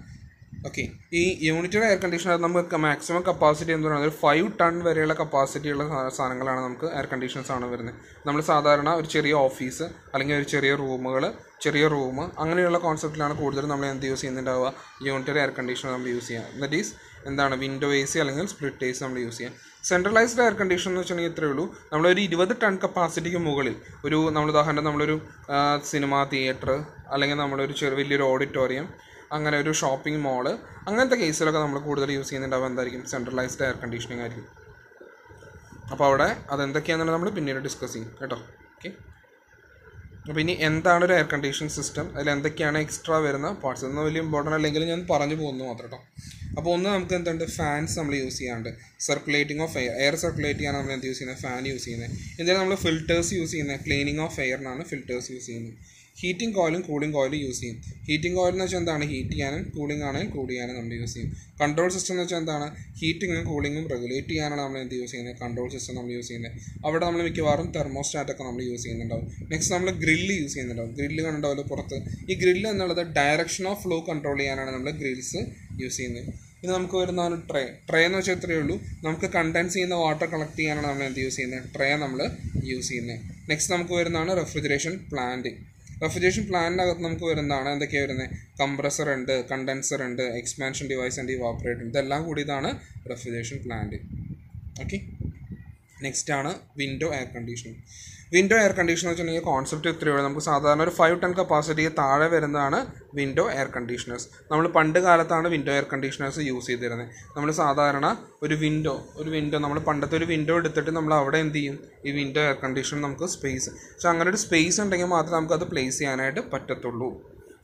ഓക്കെ ഈ യൂണിറ്ററി എയർ കണ്ടീഷണർ നമുക്ക് മാക്സിമം കപ്പാസിറ്റി എന്ന് പറയുന്നത് ഒരു ഫൈവ് ടൺ വരെയുള്ള കപ്പാസിറ്റി ഉള്ള സാധനങ്ങളാണ് നമുക്ക് എയർ കണ്ടീഷൻസ് ആണ് വരുന്നത് നമ്മൾ സാധാരണ ഒരു ചെറിയ ഓഫീസ് അല്ലെങ്കിൽ ഒരു ചെറിയ റൂമുകൾ ചെറിയ റൂം അങ്ങനെയുള്ള കോൺസെപ്റ്റിലാണ് കൂടുതലും നമ്മൾ എന്ത് യൂസ് ചെയ്യുന്നുണ്ടാവുക? യൂണിറ്ററി എയർ കണ്ടീഷണർ നമ്മൾ യൂസ് ചെയ്യുക. ദറ്റ് ഈസ് എന്താണ്? വിൻഡോ എ സി അല്ലെങ്കിൽ സ്പ്ലിറ്റ് എ സി നമ്മൾ യൂസ് ചെയ്യുക. സെൻട്രലൈസ്ഡ് എയർ കണ്ടീഷൻ എന്ന് വെച്ചിട്ടുണ്ടെങ്കിൽ ഇത്രയേ ഉള്ളൂ. നമ്മളൊരു ഇരുപത് ടൺ കപ്പാസിറ്റിക്ക് മുകളിൽ ഒരു നമ്മൾ ഉദാഹരണം നമ്മളൊരു സിനിമ തിയേറ്റർ അല്ലെങ്കിൽ നമ്മളൊരു ചെറിയ വലിയൊരു ഓഡിറ്റോറിയം അങ്ങനെ ഒരു ഷോപ്പിംഗ് മോൾ അങ്ങനത്തെ കേസിലൊക്കെ നമ്മൾ കൂടുതൽ യൂസ് ചെയ്യുന്നുണ്ടാവുക എന്തായിരിക്കും? സെൻട്രലൈസ്ഡ് എയർ കണ്ടീഷനിങ് ആയിരിക്കും. അപ്പോൾ അവിടെ അതെന്തൊക്കെയാണെന്നുള്ളത് നമ്മൾ പിന്നീട് ഡിസ്കസ് ചെയ്യും. കേട്ടോ. ഓക്കെ അപ്പോൾ ഇനി എന്താണ് ഒരു എയർ കണ്ടീഷൻ സിസ്റ്റം അതിൽ എന്തൊക്കെയാണ് എക്സ്ട്രാ വരുന്ന പാർട്സ് എന്നാൽ വലിയ ഇമ്പോർട്ടന്റ് അല്ലെങ്കിൽ ഞാൻ പറഞ്ഞു പോകുന്നു മാത്രം കേട്ടോ അപ്പോൾ ഒന്ന് നമുക്ക് എന്തുണ്ട്? ഫാൻസ് നമ്മൾ യൂസ് ചെയ്യാണ്ട്. Circulating of air air circulate ചെയ്യാൻ നമ്മൾ എന്ത് യൂസ് ചെയ്യുന്നത്? ഫാൻ യൂസ് ചെയ്യുന്നത്. എന്തായാലും നമ്മൾ ഫിൽറ്റേഴ്സ് യൂസ് ചെയ്യുന്നത്. ക്ലീനിങ് ഓഫ് എയറിനാണ് ഫിൽറ്റേഴ്സ് യൂസ് ചെയ്യുന്നത്. ഹീറ്റിംഗ് കോയിലും കൂളിംഗ് കോയിലും യൂസ് ചെയ്യും. ഹീറ്റിംഗ് കോയിൽ എന്ന് വെച്ചാൽ എന്താണ്? ഹീറ്റ് ചെയ്യാനും കൂളിംഗ് ആണെങ്കിൽ കൂൾ ചെയ്യാനും നമ്മൾ യൂസ് ചെയ്യും. കൺട്രോൾ സിസ്റ്റം എന്ന് വെച്ചാൽ എന്താണ്? ഹീറ്റിങ്ങും കൂളിങ്ങും റെഗുലേറ്റ് ചെയ്യാനാണ് നമ്മൾ എന്ത് യൂസ് ചെയ്യുന്നത്? കൺട്രോൾ സിസ്റ്റം നമ്മൾ യൂസ് ചെയ്യുന്നത്. അവിടെ നമ്മൾ മിക്കവാറും തെർമോസ്റ്റാറ്റൊക്കെ നമ്മൾ യൂസ് ചെയ്യുന്നുണ്ടാവും. നെക്സ്റ്റ് നമ്മൾ ഗ്രില്ല് യൂസ് ചെയ്യുന്നുണ്ടാവും. ഗ്രില്ല് കണ്ടുണ്ടാവില്ല പുറത്ത്. ഈ ഗ്രില്ല് എന്നുള്ളത് ഡയറക്ഷൻ ഓഫ് ഫ്ലോ കൺട്രോൾ ചെയ്യാനാണ് നമ്മൾ ഗ്രിൽസ് യൂസ് ചെയ്യുന്നത്. ഇനി നമുക്ക് വരുന്നതാണ് ട്രേ ട്രേ എന്ന് വെച്ചാൽ ഇത്രയേ ഉള്ളൂ. നമുക്ക് കണ്ടൻസ് ചെയ്യുന്ന വാട്ടർ കളക്ട് ചെയ്യാനാണ് നമ്മൾ എന്ത് യൂസ് ചെയ്യുന്നത്? ട്രേ നമ്മൾ യൂസ് ചെയ്യുന്നത്. നെക്സ്റ്റ് നമുക്ക് വരുന്നതാണ് റെഫ്രിജറേഷൻ പ്ലാന്റ് റെഫ്രിജറേഷൻ പ്ലാനിനകത്ത് നമുക്ക് വരുന്നതാണ് എന്തൊക്കെയാണ് വരുന്നത് കംപ്രസർ ഉണ്ട് കണ്ടൻസർ ഉണ്ട് എക്സ്പാൻഷൻ ഡിവൈസ് ഉണ്ട് ഇവാപ്പറേറ്റ് ഉണ്ട്. ഇതെല്ലാം കൂടി ഇതാണ് റെഫ്രിജറേഷൻ പ്ലാന്റ്. ഓക്കെ നെക്സ്റ്റ് ആണ് window air conditioning window air conditioner വെച്ചിട്ടുണ്ടെങ്കിൽ കോൺസെപ്റ്റ് എത്രയോ ഉള്ളൂ. നമുക്ക് സാധാരണ ഒരു ഫൈവ് ടൺ കപ്പാസിറ്റിക്ക് താഴെ വരുന്നതാണ് വിൻഡോ എയർ കണ്ടീഷണേഴ്സ് നമ്മൾ പണ്ട് കാലത്താണ് വിൻഡോ എയർ കണ്ടീഷണേഴ്സ് യൂസ് ചെയ്തിരുന്നത്. നമ്മൾ സാധാരണ ഒരു വിൻഡോ ഒരു വിൻഡോ നമ്മൾ പണ്ടത്തെ ഒരു വിൻഡോ എടുത്തിട്ട് നമ്മൾ അവിടെ എന്ത് ചെയ്യും? ഈ വിൻഡോ എയർ കണ്ടീഷൻ നമുക്ക് സ്പേസ് പക്ഷെ അങ്ങനെ ഒരു സ്പേസ് ഉണ്ടെങ്കിൽ മാത്രമേ നമുക്കത് പ്ലേസ് ചെയ്യാനായിട്ട് പറ്റത്തുള്ളൂ.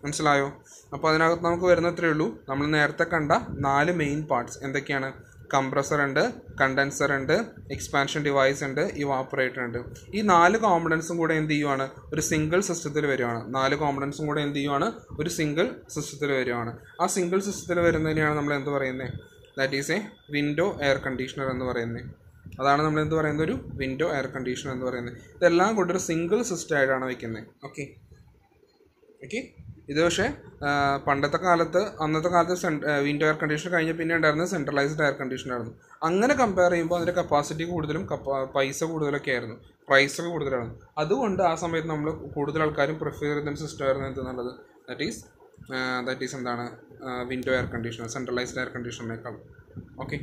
മനസ്സിലായോ? അപ്പോൾ അതിനകത്ത് നമുക്ക് വരുന്ന ഇത്രയേ ഉള്ളൂ. നമ്മൾ നേരത്തെ കണ്ട നാല് മെയിൻ പാർട്സ് എന്തൊക്കെയാണ്? കംപ്രസർ ഉണ്ട് കണ്ടൻസർ ഉണ്ട് എക്സ്പാൻഷൻ ഡിവൈസ് ഉണ്ട് ഇവാപ്പറേറ്റർ ഉണ്ട്. ഈ നാല് കോമ്പണൻസും കൂടെ എന്ത് ചെയ്യുവാണ്? ഒരു സിംഗിൾ സിസ്റ്റത്തിൽ വരുവാണ്. നാല് കോമ്പണൻസും കൂടെ എന്ത് ചെയ്യുവാണ്? ഒരു സിംഗിൾ സിസ്റ്റത്തിൽ വരുവാണ്. ആ സിംഗിൾ സിസ്റ്റത്തിൽ വരുന്നതിനെയാണ് നമ്മൾ എന്ത് പറയുന്നത് that is a window air conditioner എന്ന് പറയുന്നത് അതാണ് നമ്മൾ എന്ത് പറയുന്നത്? ഒരു വിൻഡോ എയർ കണ്ടീഷണർ എന്ന് പറയുന്നത് ഇതെല്ലാം കൂടെ ഒരു സിംഗിൾ സിസ്റ്റം ആയിട്ടാണ് വയ്ക്കുന്നത് ഓക്കെ ഓക്കെ ഇത് പക്ഷേ പണ്ടത്തെ കാലത്ത് അന്നത്തെ കാലത്ത് വിൻഡോ എയർ കണ്ടീഷൻ കഴിഞ്ഞ പിന്നെ ഉണ്ടായിരുന്നത് സെൻട്രലൈസ്ഡ് എയർ കണ്ടീഷൻ ആയിരുന്നു. അങ്ങനെ കമ്പയർ ചെയ്യുമ്പോൾ അതിന്റെ കപ്പാസിറ്റി കൂടുതലും പൈസ കൂടുതലൊക്കെ ആയിരുന്നു. പ്രൈസ് കൂടുതലാണ്. അതുകൊണ്ട് ആ സമയത്ത് നമ്മൾ കൂടുതൽ ആൾക്കാരും പ്രിഫർ സിസ്റ്റം ആയിരുന്നു എന്തെന്നുള്ളത് ദാറ്റ് ഈസ് ദാറ്റ് ഈസ് എന്താണ് window air conditioner centralized air കണ്ടീഷണറിനേക്കാൾ okay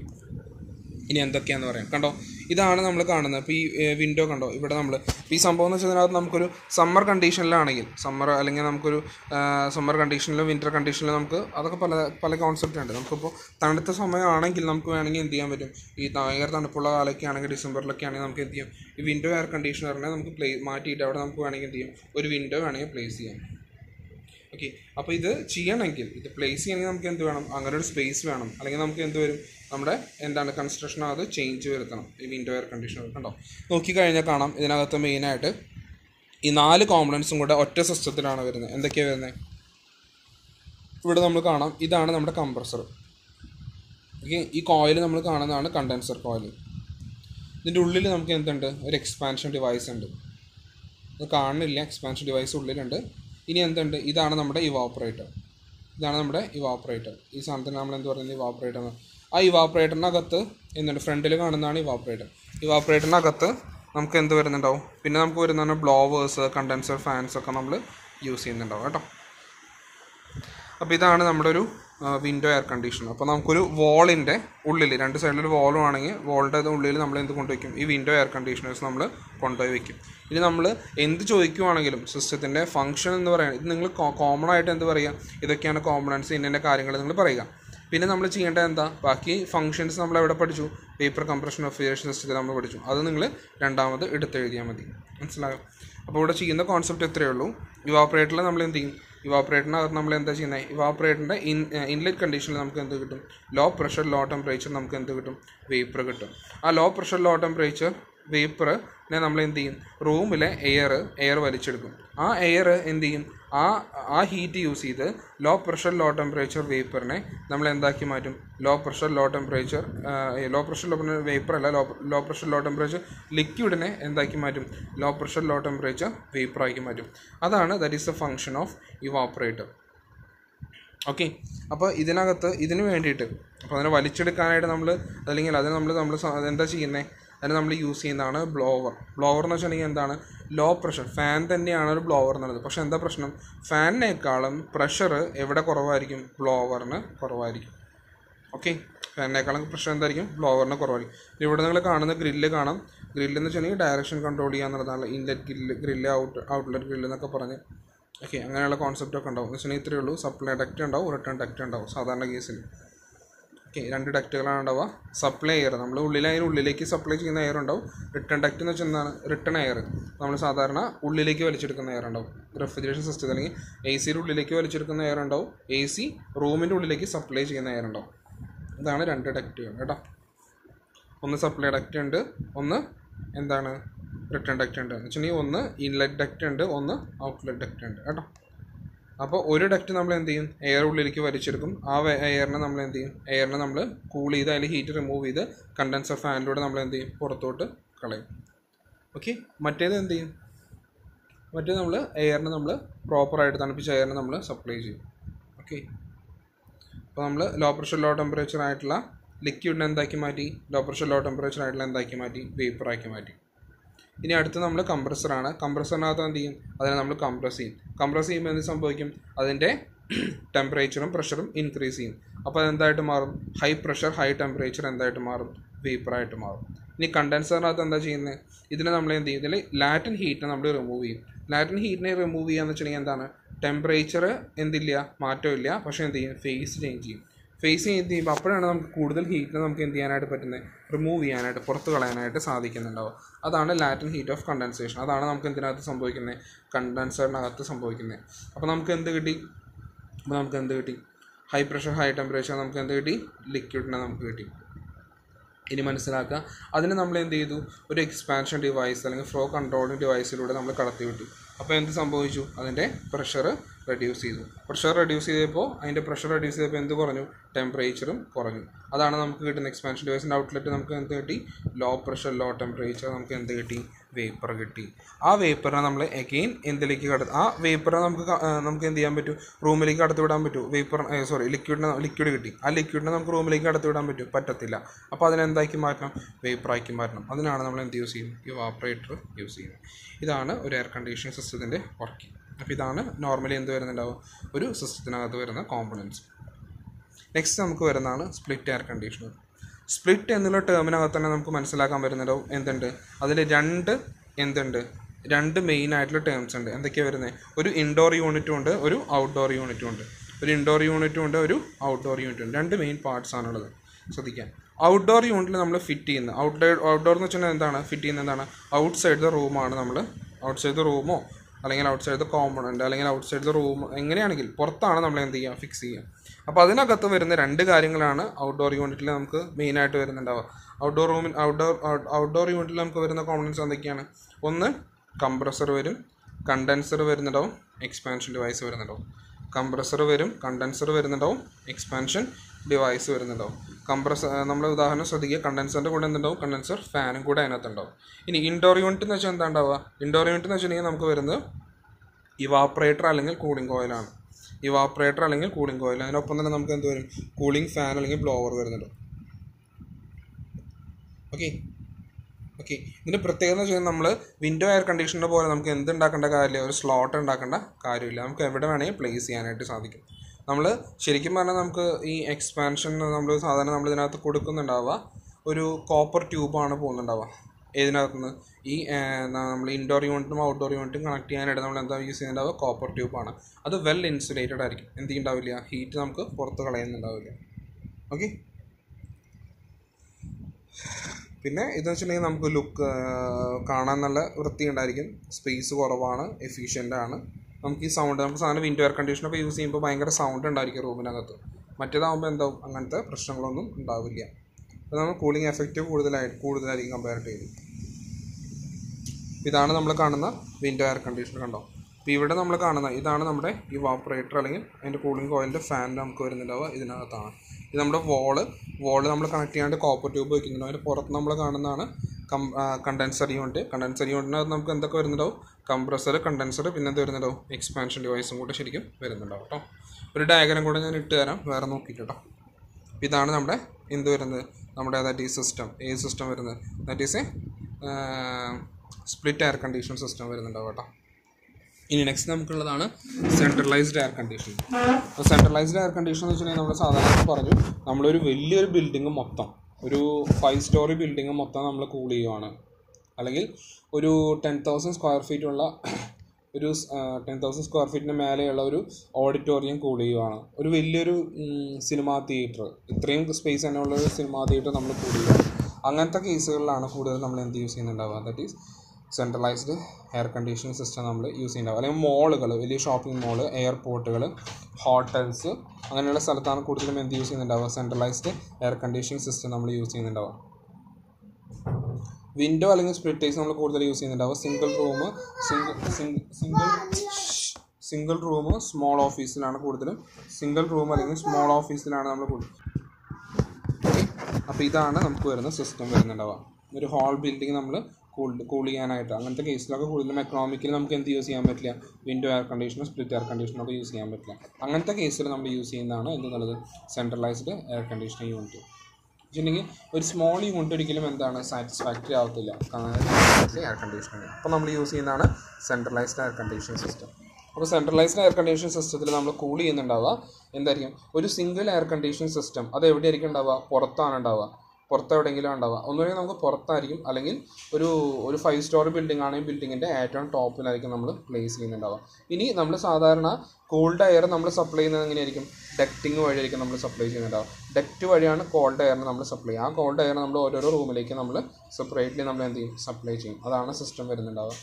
ഇനി എന്തൊക്കെയാന്ന് പറയാം. കണ്ടോ? ഇതാണ് നമ്മൾ കാണുന്നത്. അപ്പോൾ ഈ വിൻഡോ കണ്ടോ? ഇവിടെ നമ്മൾ ഈ സംഭവം എന്ന് വെച്ചാൽ അതിനകത്ത് നമുക്കൊരു സമ്മർ കണ്ടീഷനിലാണെങ്കിൽ സമ്മർ അല്ലെങ്കിൽ നമുക്കൊരു സമ്മർ കണ്ടീഷനിലും വിന്റർ കണ്ടീഷനിലും നമുക്ക് അതൊക്കെ പല പല കോൺസെപ്റ്റ് ഉണ്ട്. നമുക്കിപ്പോൾ തണുത്ത സമയമാണെങ്കിൽ നമുക്ക് വേണമെങ്കിൽ എന്ത് ചെയ്യാൻ പറ്റും? ഈ ഭയങ്കര തണുപ്പുള്ള കാലമൊക്കെ ആണെങ്കിൽ ഡിസംബറിലൊക്കെ ആണെങ്കിൽ നമുക്ക് എന്ത് ചെയ്യാം? ഈ വിൻഡോ എയർ കണ്ടീഷണറിനെ നമുക്ക് പ്ലേ മാറ്റിയിട്ട് അവിടെ നമുക്ക് വേണമെങ്കിൽ എന്ത് ചെയ്യാം? ഒരു വിൻഡോ വേണമെങ്കിൽ പ്ലേസ് ചെയ്യാം. ഓക്കെ അപ്പോൾ ഇത് ചെയ്യണമെങ്കിൽ ഇത് പ്ലേസ് ചെയ്യണമെങ്കിൽ നമുക്ക് എന്ത് വേണം? അങ്ങനെ ഒരു സ്പേസ് വേണം. അല്ലെങ്കിൽ നമുക്ക് എന്ത് വരും? നമ്മുടെ എന്താണ് കൺസ്ട്രക്ഷൻ അത് ചേഞ്ച് വരുത്തണം. ഈ വിൻഡോ എയർ കണ്ടീഷണർ കണ്ടോ? നോക്കിക്കഴിഞ്ഞാൽ കാണാം ഇതിനകത്ത് മെയിനായിട്ട് ഈ നാല് കോമ്പണൻസും കൂടെ ഒറ്റ സിസ്റ്റത്തിലാണ് വരുന്നത്. എന്തൊക്കെയാണ് വരുന്നത് ഇവിടെ നമ്മൾ കാണാം ഇതാണ് നമ്മുടെ കംപ്രസർ ഓക്കെ ഈ കോയിൽ നമ്മൾ കാണുന്നതാണ് കണ്ടൻസർ കോയിൽ ഇതിന്റെ ഉള്ളിൽ നമുക്ക് എന്തുണ്ട്? ഒരു എക്സ്പാൻഷൻ ഡിവൈസ് ഉണ്ട്. അത് കാണുന്നില്ല എക്സ്പാൻഷൻ ഡിവൈസ് ഉള്ളിലുണ്ട്. ഇനി എന്തുണ്ട്? ഇതാണ് നമ്മുടെ ഇവാപ്പറേറ്റർ ഇതാണ് നമ്മുടെ ഇവാപ്പറേറ്റർ ഈ സാധനത്തിന് നമ്മൾ എന്ത് പറയുന്നത്? ഇവാപ്പറേറ്റർ ആ ഇവാപ്പറേറ്ററിനകത്ത് എന്തുണ്ട് ഫ്രണ്ടിൽ കാണുന്നതാണ് ഇവാപ്പറേറ്റർ ഇവാപ്പറേറ്ററിനകത്ത് നമുക്ക് എന്ത് വരുന്നുണ്ടാവും? പിന്നെ നമുക്ക് വരുന്നതാണ് ബ്ലോവേഴ്സ് കണ്ടൻസർ ഫാൻസ് ഒക്കെ നമ്മൾ യൂസ് ചെയ്യുന്നുണ്ടാവും കേട്ടോ. അപ്പോൾ ഇതാണ് നമ്മുടെ ഒരു വിൻഡോ എയർ കണ്ടീഷണർ അപ്പോൾ നമുക്കൊരു വോളിന്റെ ഉള്ളിൽ രണ്ട് സൈഡിൽ ഒരു വോളും ആണെങ്കിൽ വോളിന്റെ ഉള്ളിൽ നമ്മൾ എന്ത് കൊണ്ടുവയ്ക്കും ഈ വിൻഡോ എയർ കണ്ടീഷണേഴ്സ് നമ്മൾ കൊണ്ടുപോയി വെക്കും. ഇനി നമ്മൾ എന്ത് ചോദിക്കുവാണെങ്കിലും സിസ്റ്റത്തിന്റെ ഫംഗ്ഷൻ എന്ന് പറയുന്നത് ഇത് നിങ്ങൾ കോമൺ ആയിട്ട് എന്ത് പറയുക ഇതൊക്കെയാണ് കോമ്പണൻസ് ഇന്ന കാര്യങ്ങൾ നിങ്ങൾ പറയുക. പിന്നെ നമ്മൾ ചെയ്യേണ്ടത് എന്താ? ബാക്കി ഫംഗ്ഷൻസ് നമ്മൾ എവിടെ പഠിച്ചു? പേപ്പർ കംപ്രഷൻ ഓഫ് സിസ്റ്റത്തിൽ നമ്മൾ പഠിച്ചു. അത് നിങ്ങൾ രണ്ടാമത് എടുത്തെഴുതിയാൽ മതി. മനസ്സിലാകും അപ്പോൾ ഇവിടെ ചെയ്യുന്ന കോൺസെപ്റ്റ് എത്രയേ ഉള്ളൂ. ഇവാപ്പറേറ്ററിൽ നമ്മൾ എന്ത് ചെയ്യും? ഇവാപ്പറേറ്ററിനകത്ത് നമ്മൾ എന്താ ചെയ്യുന്നത് ഇവാപ്പറേറ്ററിന്റെ ഇൻ ഇൻലെറ്റ് കണ്ടീഷനിൽ നമുക്ക് എന്ത് കിട്ടും? ലോ പ്രഷർ ലോ ടെമ്പറേച്ചർ നമുക്ക് എന്ത് കിട്ടും? വേപ്പർ കിട്ടും. ആ ലോ പ്രഷർ ലോ ടെമ്പറേച്ചർ വേപ്പറിനെ നമ്മൾ എന്ത് ചെയ്യും? റൂമിലെ എയർ എയർ വലിച്ചെടുക്കും. ആ എയർ എന്ത് ചെയ്യും? ആ ആ ഹീറ്റ് യൂസ് ചെയ്ത് ലോ പ്രഷർ ലോ ടെമ്പറേച്ചർ വേപ്പറിനെ നമ്മൾ എന്താക്കി മാറ്റും? Low pressure low temperature low pressure low vapour അല്ല low low pressure low temperature ലിക്വിഡിനെ എന്താക്കി മാറ്റും? ലോ പ്രഷർ ലോ ടെമ്പറേച്ചർ വേപ്പറാക്കി മാറ്റും. അതാണ് that is the function of evaporator okay അപ്പോൾ ഇതിനകത്ത് ഇതിന് വേണ്ടിയിട്ട് അപ്പോൾ അതിനെ വലിച്ചെടുക്കാനായിട്ട് നമ്മൾ അല്ലെങ്കിൽ അതിന് നമ്മൾ നമ്മൾ എന്താ ചെയ്യുന്നത് അതിന് നമ്മൾ യൂസ് ചെയ്യുന്നതാണ് ബ്ലോവർ ബ്ലോവർ എന്ന് വെച്ചിട്ടുണ്ടെങ്കിൽ എന്താണ്? ലോ പ്രഷർ ഫാൻ തന്നെയാണ് ഒരു ബ്ലോവർ എന്നുള്ളത്. പക്ഷേ എന്താ പ്രശ്നം? ഫാനിനേക്കാളും പ്രഷർ എവിടെ കുറവായിരിക്കും? ബ്ലോവറിന് കുറവായിരിക്കും. ഓക്കെ ഫാനിനേക്കാളും പ്രഷർ എന്തായിരിക്കും? ബ്ലോവറിന് കുറവായിരിക്കും. ഇവിടെ നിങ്ങൾ കാണുന്ന ഗ്രില്ല് കാണാം. ഗ്രില്ല് എന്ന് വെച്ചിട്ടുണ്ടെങ്കിൽ ഡയറക്ഷൻ കൺട്രോൾ ചെയ്യുക എന്നുള്ളതാണ് inlet grill grill out outlet grill എന്നൊക്കെ പറഞ്ഞ്. ഓക്കെ അങ്ങനെയുള്ള കോൺസെപ്റ്റ് ഒക്കെ ഉണ്ടാവും. എന്ന് വെച്ചിട്ടുണ്ടെങ്കിൽ ഇത്രയേ ഉള്ളൂ. സപ്ലൈ ഡക്റ്റ് ഉണ്ടാവും. റിട്ടേൺ ഡക്റ്റ് ഉണ്ടാവും. സാധാരണ കേസിൽ ഓക്കെ രണ്ട് ഡക്റ്റുകളാണ് ഉണ്ടാവുക. സപ്ലൈ എയർ നമ്മൾ ഉള്ളിലായാലും ഉള്ളിലേക്ക് സപ്ലൈ ചെയ്യുന്ന എയർ ഉണ്ടാവും. റിട്ടേൺ ഡക്റ്റ് എന്ന് വെച്ചാൽ എന്താണ്? റിട്ടേൺ എയർ നമ്മൾ സാധാരണ ഉള്ളിലേക്ക് വലിച്ചെടുക്കുന്ന എയർ ഉണ്ടാവും. റെഫ്രിജറേഷൻ സിസ്റ്റത്തിൽ അല്ലെങ്കിൽ എ സിയുടെ ഉള്ളിലേക്ക് വലിച്ചെടുക്കുന്ന എയർ ഉണ്ടാവും. എ സി റൂമിന്റെ ഉള്ളിലേക്ക് സപ്ലൈ ചെയ്യുന്ന എയർ ഉണ്ടാവും. ഇതാണ് രണ്ട് ഡക്റ്റുകൾ കേട്ടോ. ഒന്ന് സപ്ലൈ ഡക്റ്റ് ഉണ്ട്. ഒന്ന് എന്താണ്? റിട്ടേൺ ഡക്റ്റ് ഉണ്ട്. എന്ന് വെച്ചിട്ടുണ്ടെങ്കിൽ ഒന്ന് ഇൻലെറ്റ് ഡക്റ്റ് ഉണ്ട്. ഒന്ന് ഔട്ട്ലെറ്റ് ഡക്റ്റ് ഉണ്ട്. കേട്ടോ. അപ്പോൾ ഒരു ഡക്റ്റ് നമ്മൾ എന്ത് ചെയ്യും? എയർ ഉള്ളിലേക്ക് വലിച്ചെടുക്കും. ആ എയറിനെ നമ്മൾ എന്ത് ചെയ്യും? എയറിനെ നമ്മൾ കൂൾ ചെയ്ത് അതിൽ ഹീറ്റ് റിമൂവ് ചെയ്ത് കണ്ടൻസർ ഫാനിലൂടെ നമ്മൾ എന്ത് ചെയ്യും? പുറത്തോട്ട് കളയും. ഓക്കെ മറ്റേത് എന്ത് ചെയ്യും? മറ്റേ നമ്മൾ എയറിനെ നമ്മൾ പ്രോപ്പറായിട്ട് തണുപ്പിച്ച എയറിനെ നമ്മൾ സപ്ലൈ ചെയ്യും. ഓക്കെ അപ്പോൾ നമ്മൾ ലോ പ്രഷർ ലോ ടെമ്പറേച്ചർ ആയിട്ടുള്ള ലിക്വിഡിനെ എന്താക്കി മാറ്റി? ലോ പ്രഷർ ലോ ടെമ്പറേച്ചർ ആയിട്ടുള്ള എന്താക്കി മാറ്റി? വേപ്പറാക്കി മാറ്റി. ഇനി അടുത്ത് നമ്മൾ കംപ്രസറാണ് കംപ്രസറിനകത്ത് എന്ത് ചെയ്യും? അതിനെ നമ്മൾ കംപ്രസ് ചെയ്യും. കംപ്രസ് ചെയ്യുമ്പോൾ എന്ത് സംഭവിക്കും? അതിന്റെ ടെമ്പറേച്ചറും പ്രഷറും ഇൻക്രീസ് ചെയ്യും. അപ്പോൾ അതെന്തായിട്ട് മാറും? ഹൈ പ്രഷർ ഹൈ ടെമ്പറേച്ചർ എന്തായിട്ട് മാറും? വേപ്പറായിട്ട് മാറും. ഇനി കണ്ടൻസറിനകത്ത് എന്താ ചെയ്യുന്നത് ഇതിനെ നമ്മൾ എന്ത് ചെയ്യും? ഇതിൽ ലാറ്റിൻ ഹീറ്റിനെ നമ്മൾ റിമൂവ് ചെയ്യും. ലാറ്റിൻ ഹീറ്റിനെ റിമൂവ് ചെയ്യുക എന്ന് വെച്ചിട്ടുണ്ടെങ്കിൽ എന്താണ്? ടെമ്പറേച്ചർ എന്തില്ല? മാറ്റമില്ല പക്ഷേ എന്ത് ചെയ്യും? ഫേസ് ചേഞ്ച് ചെയ്യും. ഫേസ് ചെയ്ത് ചെയ്യുമ്പോൾ അപ്പോഴാണ് നമുക്ക് കൂടുതൽ ഹീറ്റിനെ നമുക്ക് എന്ത് ചെയ്യാനായിട്ട് പറ്റുന്നത് റിമൂവ് ചെയ്യാനായിട്ട് പുറത്ത് കളയാനായിട്ട് സാധിക്കുന്നുണ്ടാവും. അതാണ് ലാറ്റിൻ ഹീറ്റ് ഓഫ് കണ്ടൻസേഷൻ അതാണ് നമുക്ക് എന്തിനകത്ത് സംഭവിക്കുന്നത് കണ്ടൻസറിനകത്ത് സംഭവിക്കുന്നത് അപ്പോൾ നമുക്ക് എന്ത് കിട്ടി? അപ്പോൾ നമുക്ക് എന്ത് കിട്ടി? ഹൈ പ്രഷർ ഹൈ ടെമ്പറേച്ചർ നമുക്ക് എന്ത് കിട്ടി? ലിക്വിഡിനെ നമുക്ക് കിട്ടി. ഇനി മനസ്സിലാക്കുക അതിന് നമ്മൾ എന്ത് ചെയ്തു? ഒരു എക്സ്പാൻഷൻ ഡിവൈസ് അല്ലെങ്കിൽ ഫ്ലോ കൺട്രോളിംഗ് ഡിവൈസിലൂടെ നമ്മൾ കടത്തി വിട്ടു അപ്പോൾ എന്ത് സംഭവിച്ചു? അതിന്റെ പ്രഷർ റെഡ്യൂസ് ചെയ്തു. പ്രഷർ റെഡ്യൂസ് ചെയ്തപ്പോൾ അതിന്റെ പ്രഷർ റെഡ്യൂസ് ചെയ്തപ്പോൾ എന്ത് കുറഞ്ഞു ടെമ്പറേച്ചറും കുറഞ്ഞു. അതാണ് നമുക്ക് കിട്ടുന്ന എക്സ്പാൻഷൻ ഡിവൈസിന്റെ ഔട്ട്ലെറ്റ് നമുക്ക് എന്ത് കിട്ടി? ലോ പ്രഷർ ലോ ടെമ്പറേച്ചർ നമുക്ക് എന്ത് കിട്ടി? വേപ്പർ കിട്ടി. ആ വേപ്പറിനെ നമ്മൾ എഗെയിൻ എന്തിലേക്ക് കടത്തും ആ വേപ്പറിനെ നമുക്ക് നമുക്ക് എന്ത് ചെയ്യാൻ പറ്റും? റൂമിലേക്ക് കടത്തി വിടാൻ പറ്റും. വേപ്പർ സോറി ലിക്വിഡിനെ ലിക്വിഡ് കിട്ടി. ആ ലിക്വിഡിനെ നമുക്ക് റൂമിലേക്ക് കടത്തി വിടാൻ പറ്റും. പറ്റത്തില്ല. അപ്പോൾ അതിനെന്താക്കി മാറ്റണം? വേപ്പറാക്കി മാറ്റണം. അതിനാണ് നമ്മൾ എന്ത് യൂസ് ചെയ്യുന്നത്? വാപ്പറേറ്റർ യൂസ് ചെയ്യുന്നത്. ഇതാണ് ഒരു എയർ കണ്ടീഷനിങ് സിസ്റ്റത്തിന്റെ വർക്കിംഗ് അപ്പോൾ ഇതാണ് നോർമലി എന്ത് വരുന്നുണ്ടാവും? ഒരു സിസ്റ്റത്തിനകത്ത് വരുന്ന കോമ്പണൻസ് നെക്സ്റ്റ് നമുക്ക് വരുന്നതാണ് സ്പ്ലിറ്റ് എയർ കണ്ടീഷണർ സ്പ്ലിറ്റ് എന്നുള്ള ടേമിനകത്ത് തന്നെ നമുക്ക് മനസ്സിലാക്കാൻ വരുന്നുണ്ടാവും എന്തുണ്ട്? അതിൽ രണ്ട് എന്തുണ്ട്? രണ്ട് മെയിൻ ആയിട്ടുള്ള ടേംസ് ഉണ്ട്. എന്തൊക്കെയാണ് വരുന്നത് ഒരു ഇൻഡോർ യൂണിറ്റും ഉണ്ട് ഒരു ഔട്ട്ഡോർ യൂണിറ്റും ഉണ്ട്. ഒരു ഇൻഡോർ യൂണിറ്റും ഉണ്ട് ഒരു ഔട്ട്ഡോർ യൂണിറ്റും ഉണ്ട്. രണ്ട് മെയിൻ പാർട്സ് ആണുള്ളത്. ശ്രദ്ധിക്കാം ഔട്ട്ഡോർ യൂണിറ്റിൽ നമ്മൾ ഫിറ്റ് ചെയ്യുന്നത്. ഔട്ട്ഡോർ ഔട്ട്ഡോർ എന്ന് വെച്ചാൽ എന്താണ്? ഫിറ്റ് ചെയ്യുന്നത് എന്താണ്? ഔട്ട്സൈഡ് ദ റൂമാണ് നമ്മൾ ഔട്ട്സൈഡ് ദ റൂമോ അല്ലെങ്കിൽ ഔട്ട്സൈഡ് ദ കോമ്പണന്റ് അല്ലെങ്കിൽ ഔട്ട്സൈഡ് ദ റൂം എങ്ങനെയാണെങ്കിൽ പുറത്താണ് നമ്മൾ എന്ത് ചെയ്യുക? ഫിക്സ് ചെയ്യുക. അപ്പോൾ അതിനകത്ത് വരുന്ന രണ്ട് കാര്യങ്ങളാണ് ഔട്ട്ഡോർ യൂണിറ്റിൽ നമുക്ക് മെയിനായിട്ട് വരുന്നുണ്ടാവുക. ഔട്ട്ഡോർ റൂമിൽ ഔട്ട്ഡോർ ഔട്ട്ഡോർ യൂണിറ്റിൽ നമുക്ക് വരുന്ന കോമ്പണൻസ് എന്തൊക്കെയാണ്? ഒന്ന് കംപ്രസർ വരും കണ്ടൻസർ വരുന്നുണ്ടാവും എക്സ്പാൻഷൻ ഡിവൈസ് വരുന്നുണ്ടാവും. കംപ്രസർ വരും കണ്ടൻസർ വരുന്നുണ്ടാവും എക്സ്പാൻഷൻ ഡിവൈസ് വരുന്നുണ്ടാവും. കംപ്രസർ നമ്മൾ ഉദാഹരണം ശ്രദ്ധിക്കുക. കണ്ടൻസറിന്റെ കൂടെ എന്തുണ്ടാവും? കണ്ടൻസർ ഫാനും കൂടെ അതിനകത്തുണ്ടാവും. ഇനി ഇൻഡോർ യൂണിറ്റ് എന്ന് വെച്ചാൽ എന്താ ഉണ്ടാവുക ഇൻഡോർ യൂണിറ്റ് എന്ന് വെച്ചിട്ടുണ്ടെങ്കിൽ നമുക്ക് വരുന്നത് ഇവാപ്പറേറ്റർ അല്ലെങ്കിൽ കൂളിംഗ് കോയിലാണ് ഇവാപ്പറേറ്റർ അല്ലെങ്കിൽ കൂളിംഗ് കോയിൽ അതിനൊപ്പം തന്നെ നമുക്ക് എന്ത് വരും? കൂളിംഗ് ഫാൻ അല്ലെങ്കിൽ ബ്ലോവർ വരുന്നുണ്ട്. ഓക്കെ ഓക്കെ ഇതിന്റെ പ്രത്യേകത എന്ന് വെച്ചാൽ നമ്മൾ വിൻഡോ എയർ കണ്ടീഷണർ പോലെ നമുക്ക് എന്ത് ഉണ്ടാക്കേണ്ട കാര്യമില്ല. ഒരു സ്ലോട്ട് ഉണ്ടാക്കേണ്ട കാര്യമില്ല. നമുക്ക് എവിടെ വേണമെങ്കിൽ പ്ലേസ് ചെയ്യാനായിട്ട് സാധിക്കും. നമ്മൾ ശരിക്കും പറഞ്ഞാൽ നമുക്ക് ഈ എക്സ്പാൻഷൻ നമ്മൾ സാധാരണ നമ്മൾ ഇതിനകത്ത് കൊടുക്കുന്നുണ്ടാവുക ഒരു കോപ്പർ ട്യൂബാണ് പോകുന്നുണ്ടാവുക ഏതിനകത്തുനിന്ന് ഈ നമ്മൾ ഇൻഡോർ യൂണിറ്റും ഔട്ട്ഡോർ യൂണിറ്റും കണക്ട് ചെയ്യാനായിട്ട് നമ്മൾ എന്താ യൂസ് ചെയ്യുന്നുണ്ടാവുക? കോപ്പർ ട്യൂബാണ് അത് വെൽ ഇൻസുലേറ്റഡ് ആയിരിക്കും. എന്ത് ഉണ്ടാവില്ല ഹീറ്റ് നമുക്ക് പുറത്ത് കളയുന്നുണ്ടാവില്ല. ഓക്കെ പിന്നെ ഇതെന്ന് വെച്ചിട്ടുണ്ടെങ്കിൽ നമുക്ക് ലുക്ക് കാണാൻ നല്ല വൃത്തി ഉണ്ടായിരിക്കും സ്പേസ് കുറവാണ് എഫിഷ്യന്റ് ആണ്. നമുക്ക് ഈ സൗണ്ട് നമുക്ക് സാധനം വിൻഡോ എയർ കണ്ടീഷനൊക്കെ യൂസ് ചെയ്യുമ്പോൾ ഭയങ്കര സൗണ്ട് ഉണ്ടായിരിക്കും റൂമിനകത്ത്. മറ്റേതാകുമ്പോൾ എന്താവും? അങ്ങനത്തെ പ്രശ്നങ്ങളൊന്നും ഉണ്ടാവില്ല. അപ്പോൾ നമ്മൾ കൂളിംഗ് എഫക്റ്റ് കൂടുതലായി കൂടുതലായിരിക്കും കമ്പയർ ചെയ്ത്. ഇതാണ് നമ്മൾ കാണുന്ന വിൻഡോ എയർ കണ്ടീഷണർ കണ്ടോ? അപ്പോൾ ഇവിടെ നമ്മൾ കാണുന്ന ഇതാണ് നമ്മുടെ ഈ വാപ്പറേറ്റർ അല്ലെങ്കിൽ അതിന്റെ കൂളിംഗ് കോയിലിന്റെ ഫാൻ നമുക്ക് വരുന്നുണ്ടാവുക ഇതിനകത്താണ്. ഇത് നമ്മുടെ വോൾ വോൾ നമ്മൾ കണക്ട് ചെയ്യാണ്ട് കോപ്പർ ട്യൂബ് വയ്ക്കുന്നുണ്ട് അതിന്റെ പുറത്ത് നമ്മൾ കാണുന്നതാണ് കണ്ടൻസർ യൂണിറ്റ് കണ്ടൻസർ യൂണിറ്റിനകത്ത് നമുക്ക് എന്തൊക്കെ വരുന്നുണ്ടാവും? കംപ്രസർ കണ്ടൻസർ പിന്നെ എന്ത് വരുന്നുണ്ടാവും? എക്സ്പാൻഷൻ ഡിവൈസും കൂടെ ശരിക്കും വരുന്നുണ്ടാവും കേട്ടോ. ഒരു ഡയഗ്രാം കൂടെ ഞാൻ ഇട്ട് തരാം. വേറെ നോക്കിയിട്ട് കേട്ടോ. ഇതാണ് നമ്മുടെ എന്ത് വരുന്നത്? നമ്മുടെ ദാറ്റ് ഈ സിസ്റ്റം ഏ സിസ്റ്റം വരുന്നത്? That is a split air condition system വരുന്നുണ്ടാവും കേട്ടോ. ഇനി നെക്സ്റ്റ് നമുക്കുള്ളതാണ് സെൻട്രലൈസ്ഡ് എയർ കണ്ടീഷൻ അപ്പോൾ സെൻട്രലൈസ്ഡ് എയർ കണ്ടീഷൻ എന്ന് വെച്ചിട്ടുണ്ടെങ്കിൽ നമ്മൾ സാധാരണ പറഞ്ഞു നമ്മളൊരു വലിയൊരു ബിൽഡിംഗ് മൊത്തം. ഒരു ഫൈവ് സ്റ്റോറി ബിൽഡിംഗ് മൊത്തം നമ്മൾ കൂൾ ചെയ്യുവാണ്. അല്ലെങ്കിൽ ഒരു ടെൻ തൗസൻഡ് സ്ക്വയർ ഫീറ്റ് ഉള്ള ഒരു ടെൻ തൗസൻഡ് സ്ക്വയർ ഫീറ്റിന് മേലെയുള്ള ഒരു ഓഡിറ്റോറിയം കൂടിയുമാണ് ഒരു വലിയൊരു സിനിമാ തിയേറ്റർ ഇത്രയും സ്പേസ് തന്നെ ഉള്ള ഒരു സിനിമാ തിയേറ്റർ നമ്മൾ കൂടിയത് അങ്ങനത്തെ കേസുകളിലാണ് കൂടുതൽ നമ്മൾ എന്ത് use ചെയ്യുന്നുണ്ടാവുക? That is centralized air condition system നമ്മൾ യൂസ് ചെയ്യുന്നുണ്ടാവും അല്ലെങ്കിൽ മോളുകൾ വലിയ ഷോപ്പിംഗ് മോൾ എയർപോർട്ടുകൾ ഹോട്ടൽസ് അങ്ങനെയുള്ള സ്ഥലത്താണ് കൂടുതലും എന്ത് യൂസ് ചെയ്യുന്നുണ്ടാവുക? സെൻട്രലൈസ്ഡ് എയർ കണ്ടീഷൻ സിസ്റ്റം നമ്മൾ യൂസ് ചെയ്യുന്നുണ്ടാവുക. വിൻഡോ അല്ലെങ്കിൽ സ്പ്ലിറ്റ് ടൈസ് നമ്മൾ കൂടുതൽ use ചെയ്യുന്നുണ്ടാവുക single room single single single room small ഓഫീസിലാണ് കൂടുതലും. സിംഗിൾ റൂം അല്ലെങ്കിൽ സ്മോൾ ഓഫീസിലാണ് നമ്മൾ കൂടുതൽ. അപ്പോൾ ഇതാണ് നമുക്ക് വരുന്ന സിസ്റ്റം വരുന്നുണ്ടാവുക. ഒരു ഹോൾ ബിൽഡിംഗ് നമ്മൾ കൂൾ കൂൾ ചെയ്യാനായിട്ട്. അങ്ങനത്തെ കേസിലൊക്കെ കൂടുതലും എക്കണോമിക്കലി നമുക്ക് എന്ത് യൂസ് ചെയ്യാൻ പറ്റില്ല? Window air conditioner split air കണ്ടീഷണറൊക്കെ use ചെയ്യാൻ പറ്റില്ല. അങ്ങനത്തെ കേസിൽ നമ്മൾ യൂസ് ചെയ്യുന്നതാണ് എന്ന് നല്ലത് സെൻട്രലൈസ്ഡ് എയർ കണ്ടീഷനിങ് യൂണിറ്റ് വെച്ചിട്ടുണ്ടെങ്കിൽ ഒരു സ്മോൾ യൂണിറ്റ് ഒരിക്കലും എന്താണ് സാറ്റിസ്ഫാക്ടറി ആവത്തില്ല. എയർ കണ്ടീഷനിങ് അപ്പോൾ നമ്മൾ യൂസ് ചെയ്യുന്നതാണ് സെൻട്രലൈസ്ഡ് എയർ കണ്ടീഷൻ സിസ്റ്റം അപ്പോൾ സെൻട്രലൈസ്ഡ് എയർ കണ്ടീഷൻ സിസ്റ്റത്തിൽ നമ്മൾ കൂൾ ചെയ്യുന്നുണ്ടാവുക. എന്തായിരിക്കും? ഒരു സിംഗിൾ എയർ കണ്ടീഷൻ സിസ്റ്റം അത് എവിടെയായിരിക്കും ഉണ്ടാവുക? പുറത്താണ് ഉണ്ടാവുക. പുറത്ത് എവിടെയെങ്കിലും ഉണ്ടാവുക. ഒന്നുമില്ലെങ്കിൽ നമുക്ക് പുറത്തായിരിക്കും. അല്ലെങ്കിൽ ഒരു ഒരു ഫൈവ് സ്റ്റോർ ബിൽഡിംഗ് ആണെങ്കിൽ ബിൽഡിങ്ങിന്റെ ഏറ്റവും ടോപ്പിലായിരിക്കും നമ്മൾ പ്ലേസ് ചെയ്യുന്നുണ്ടാവുക. ഇനി നമ്മൾ സാധാരണ കോൾഡ് എയർ നമ്മൾ സപ്ലൈ ചെയ്യുന്നത് എങ്ങനെയായിരിക്കും? ഡക്റ്റിംഗ് വഴിയായിരിക്കും നമ്മൾ സപ്ലൈ ചെയ്യുന്നുണ്ടാവുക ഡക്റ്റ് വഴിയാണ് കോൾഡ് എയറിന് നമ്മൾ സപ്ലൈ ചെയ്യുക. ആ കോൾഡ് എയർ നമ്മൾ ഓരോരോ റൂമിലേക്ക് നമ്മൾ സെപ്പറേറ്റ്ലി നമ്മൾ എന്ത് ചെയ്യും? സപ്ലൈ ചെയ്യും. അതാണ് സിസ്റ്റം വരുന്നുണ്ടാവുക.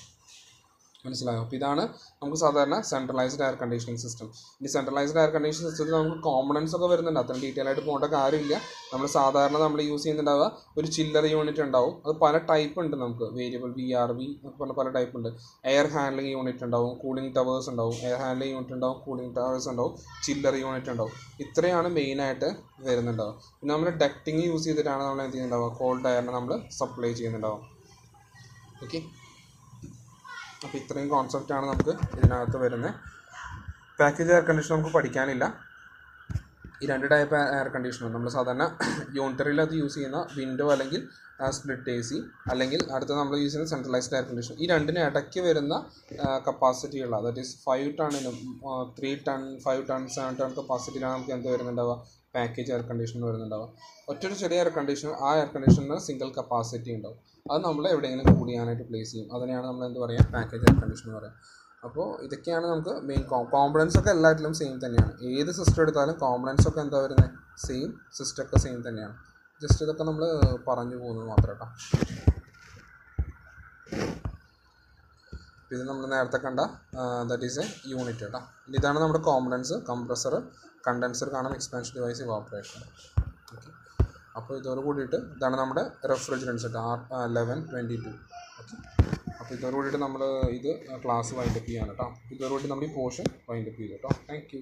മനസ്സിലായോ? അപ്പോൾ ഇതാണ് നമുക്ക് സാധാരണ സെൻട്രലൈസ്ഡ് എയർ കണ്ടീഷനിങ് സിസ്റ്റം ഇനി സെൻട്രലൈസ്ഡ് എയർ കണ്ടീഷനിങ് സിസ്റ്റത്തിൽ നമുക്ക് കോമ്പണൻസ് ഒക്കെ വരുന്നുണ്ട്. അത്ര ഡീറ്റെയിൽ ആയിട്ട് പോകേണ്ട കാര്യമില്ല. നമ്മൾ സാധാരണ നമ്മൾ യൂസ് ചെയ്യുന്നുണ്ടാവുക ഒരു ചില്ലർ യൂണിറ്റ് ഉണ്ടാവും. അത് പല ടൈപ്പ് ഉണ്ട് നമുക്ക്. വേരിയബിൾ വി ആർ വി എന്നൊക്കെ പല പല ടൈപ്പ് ഉണ്ട്. എയർ ഹാൻഡ്ലിംഗ് യൂണിറ്റ് ഉണ്ടാവും കൂളിംഗ് ടവേഴ്സ് ഉണ്ടാവും. എയർ ഹാൻഡ്ലിംഗ് യൂണിറ്റ് ഉണ്ടാവും കൂളിംഗ് ടവേഴ്സ് ഉണ്ടാവും ചില്ലർ യൂണിറ്റ് ഉണ്ടാവും. ഇത്രയാണ് മെയിനായിട്ട് വരുന്നുണ്ടാവുക. പിന്നെ നമ്മൾ ഡക്റ്റിംഗ് യൂസ് ചെയ്തിട്ടാണ് നമ്മൾ എന്ത് ചെയ്യുന്നുണ്ടാവുക? കോൾഡ് എയറിനെ നമ്മൾ സപ്ലൈ ചെയ്യുന്നുണ്ടാവും ഓക്കെ അപ്പോൾ ഇത്രയും കോൺസെപ്റ്റാണ് നമുക്ക് ഇതിനകത്ത് വരുന്നത് പാക്കേജ് എയർ കണ്ടീഷൻ നമുക്ക് പഠിക്കാനില്ല. ഈ രണ്ട് ടൈപ്പ് എയർ കണ്ടീഷണർ നമ്മൾ സാധാരണ യൂണിറ്ററിൽ അത് യൂസ് ചെയ്യുന്ന വിൻഡോ അല്ലെങ്കിൽ സ്പ്ലിറ്റ് എ സി അല്ലെങ്കിൽ അടുത്ത നമ്മൾ യൂസ് ചെയ്യുന്ന സെൻട്രലൈസ്ഡ് എയർ കണ്ടീഷൻ ഈ രണ്ടിന് ഇടയ്ക്ക് വരുന്ന കപ്പാസിറ്റിയുള്ള that is five ടണ്ണിനും three ton five ton seven ton കപ്പാസിറ്റിയിലാണ് നമുക്ക് എന്ത് വരുന്നുണ്ടാവുക? പാക്കേജ് എയർ കണ്ടീഷണർ വരുന്നുണ്ടാവുക ഒറ്റൊരു ചെറിയ എയർ കണ്ടീഷണർ ആ എയർ കണ്ടീഷണർ സിംഗിൾ കപ്പാസിറ്റി ഉണ്ടാവും. അത് നമ്മൾ എവിടെയെങ്കിലും കൂടിയാനായിട്ട് പ്ലേസ് ചെയ്യും. അതിനെയാണ് നമ്മൾ എന്ത് പറയുക പാക്കേജ് എയർ കണ്ടീഷണർ പറയുക അപ്പോൾ ഇതൊക്കെയാണ് നമുക്ക് മെയിൻ കോമ്പണൻസ് ഒക്കെ എല്ലാറ്റിലും സെയിം തന്നെയാണ്. ഏത് സിസ്റ്റം എടുത്താലും കോമ്പണൻസ് ഒക്കെ എന്താ വരുന്നത് സെയിം സിസ്റ്റം ഒക്കെ സെയിം തന്നെയാണ്. ജസ്റ്റ് ഇതൊക്കെ നമ്മൾ പറഞ്ഞു പോകുന്നത് മാത്രം കേട്ടോ ഇത് നമ്മൾ നേരത്തെ കണ്ട ദാറ്റ് ഈസ് എ യൂണിറ്റ് കേട്ടോ ഇതാണ് നമ്മുടെ കോമ്പണൻസ് കംപ്രസർ കണ്ടൻസർ കാണാം എക്സ്പാൻഷൻ ഡിവൈസ് ഇവാപ്പറേറ്റർ ഓക്കെ അപ്പോൾ ഇതോട് കൂടിയിട്ട് ഇതാണ് നമ്മുടെ refrigerants R eleven twenty two okay അപ്പോൾ ഇതോട് കൂടിയിട്ട് നമ്മൾ ഇത് ക്ലാസ് വൈൻഡപ്പ് ചെയ്യാണ് കേട്ടോ ഇതോട് കൂടി നമ്മൾ ഈ പോർഷൻ വൈൻഡപ്പ് ചെയ്തു കേട്ടോ താങ്ക് യു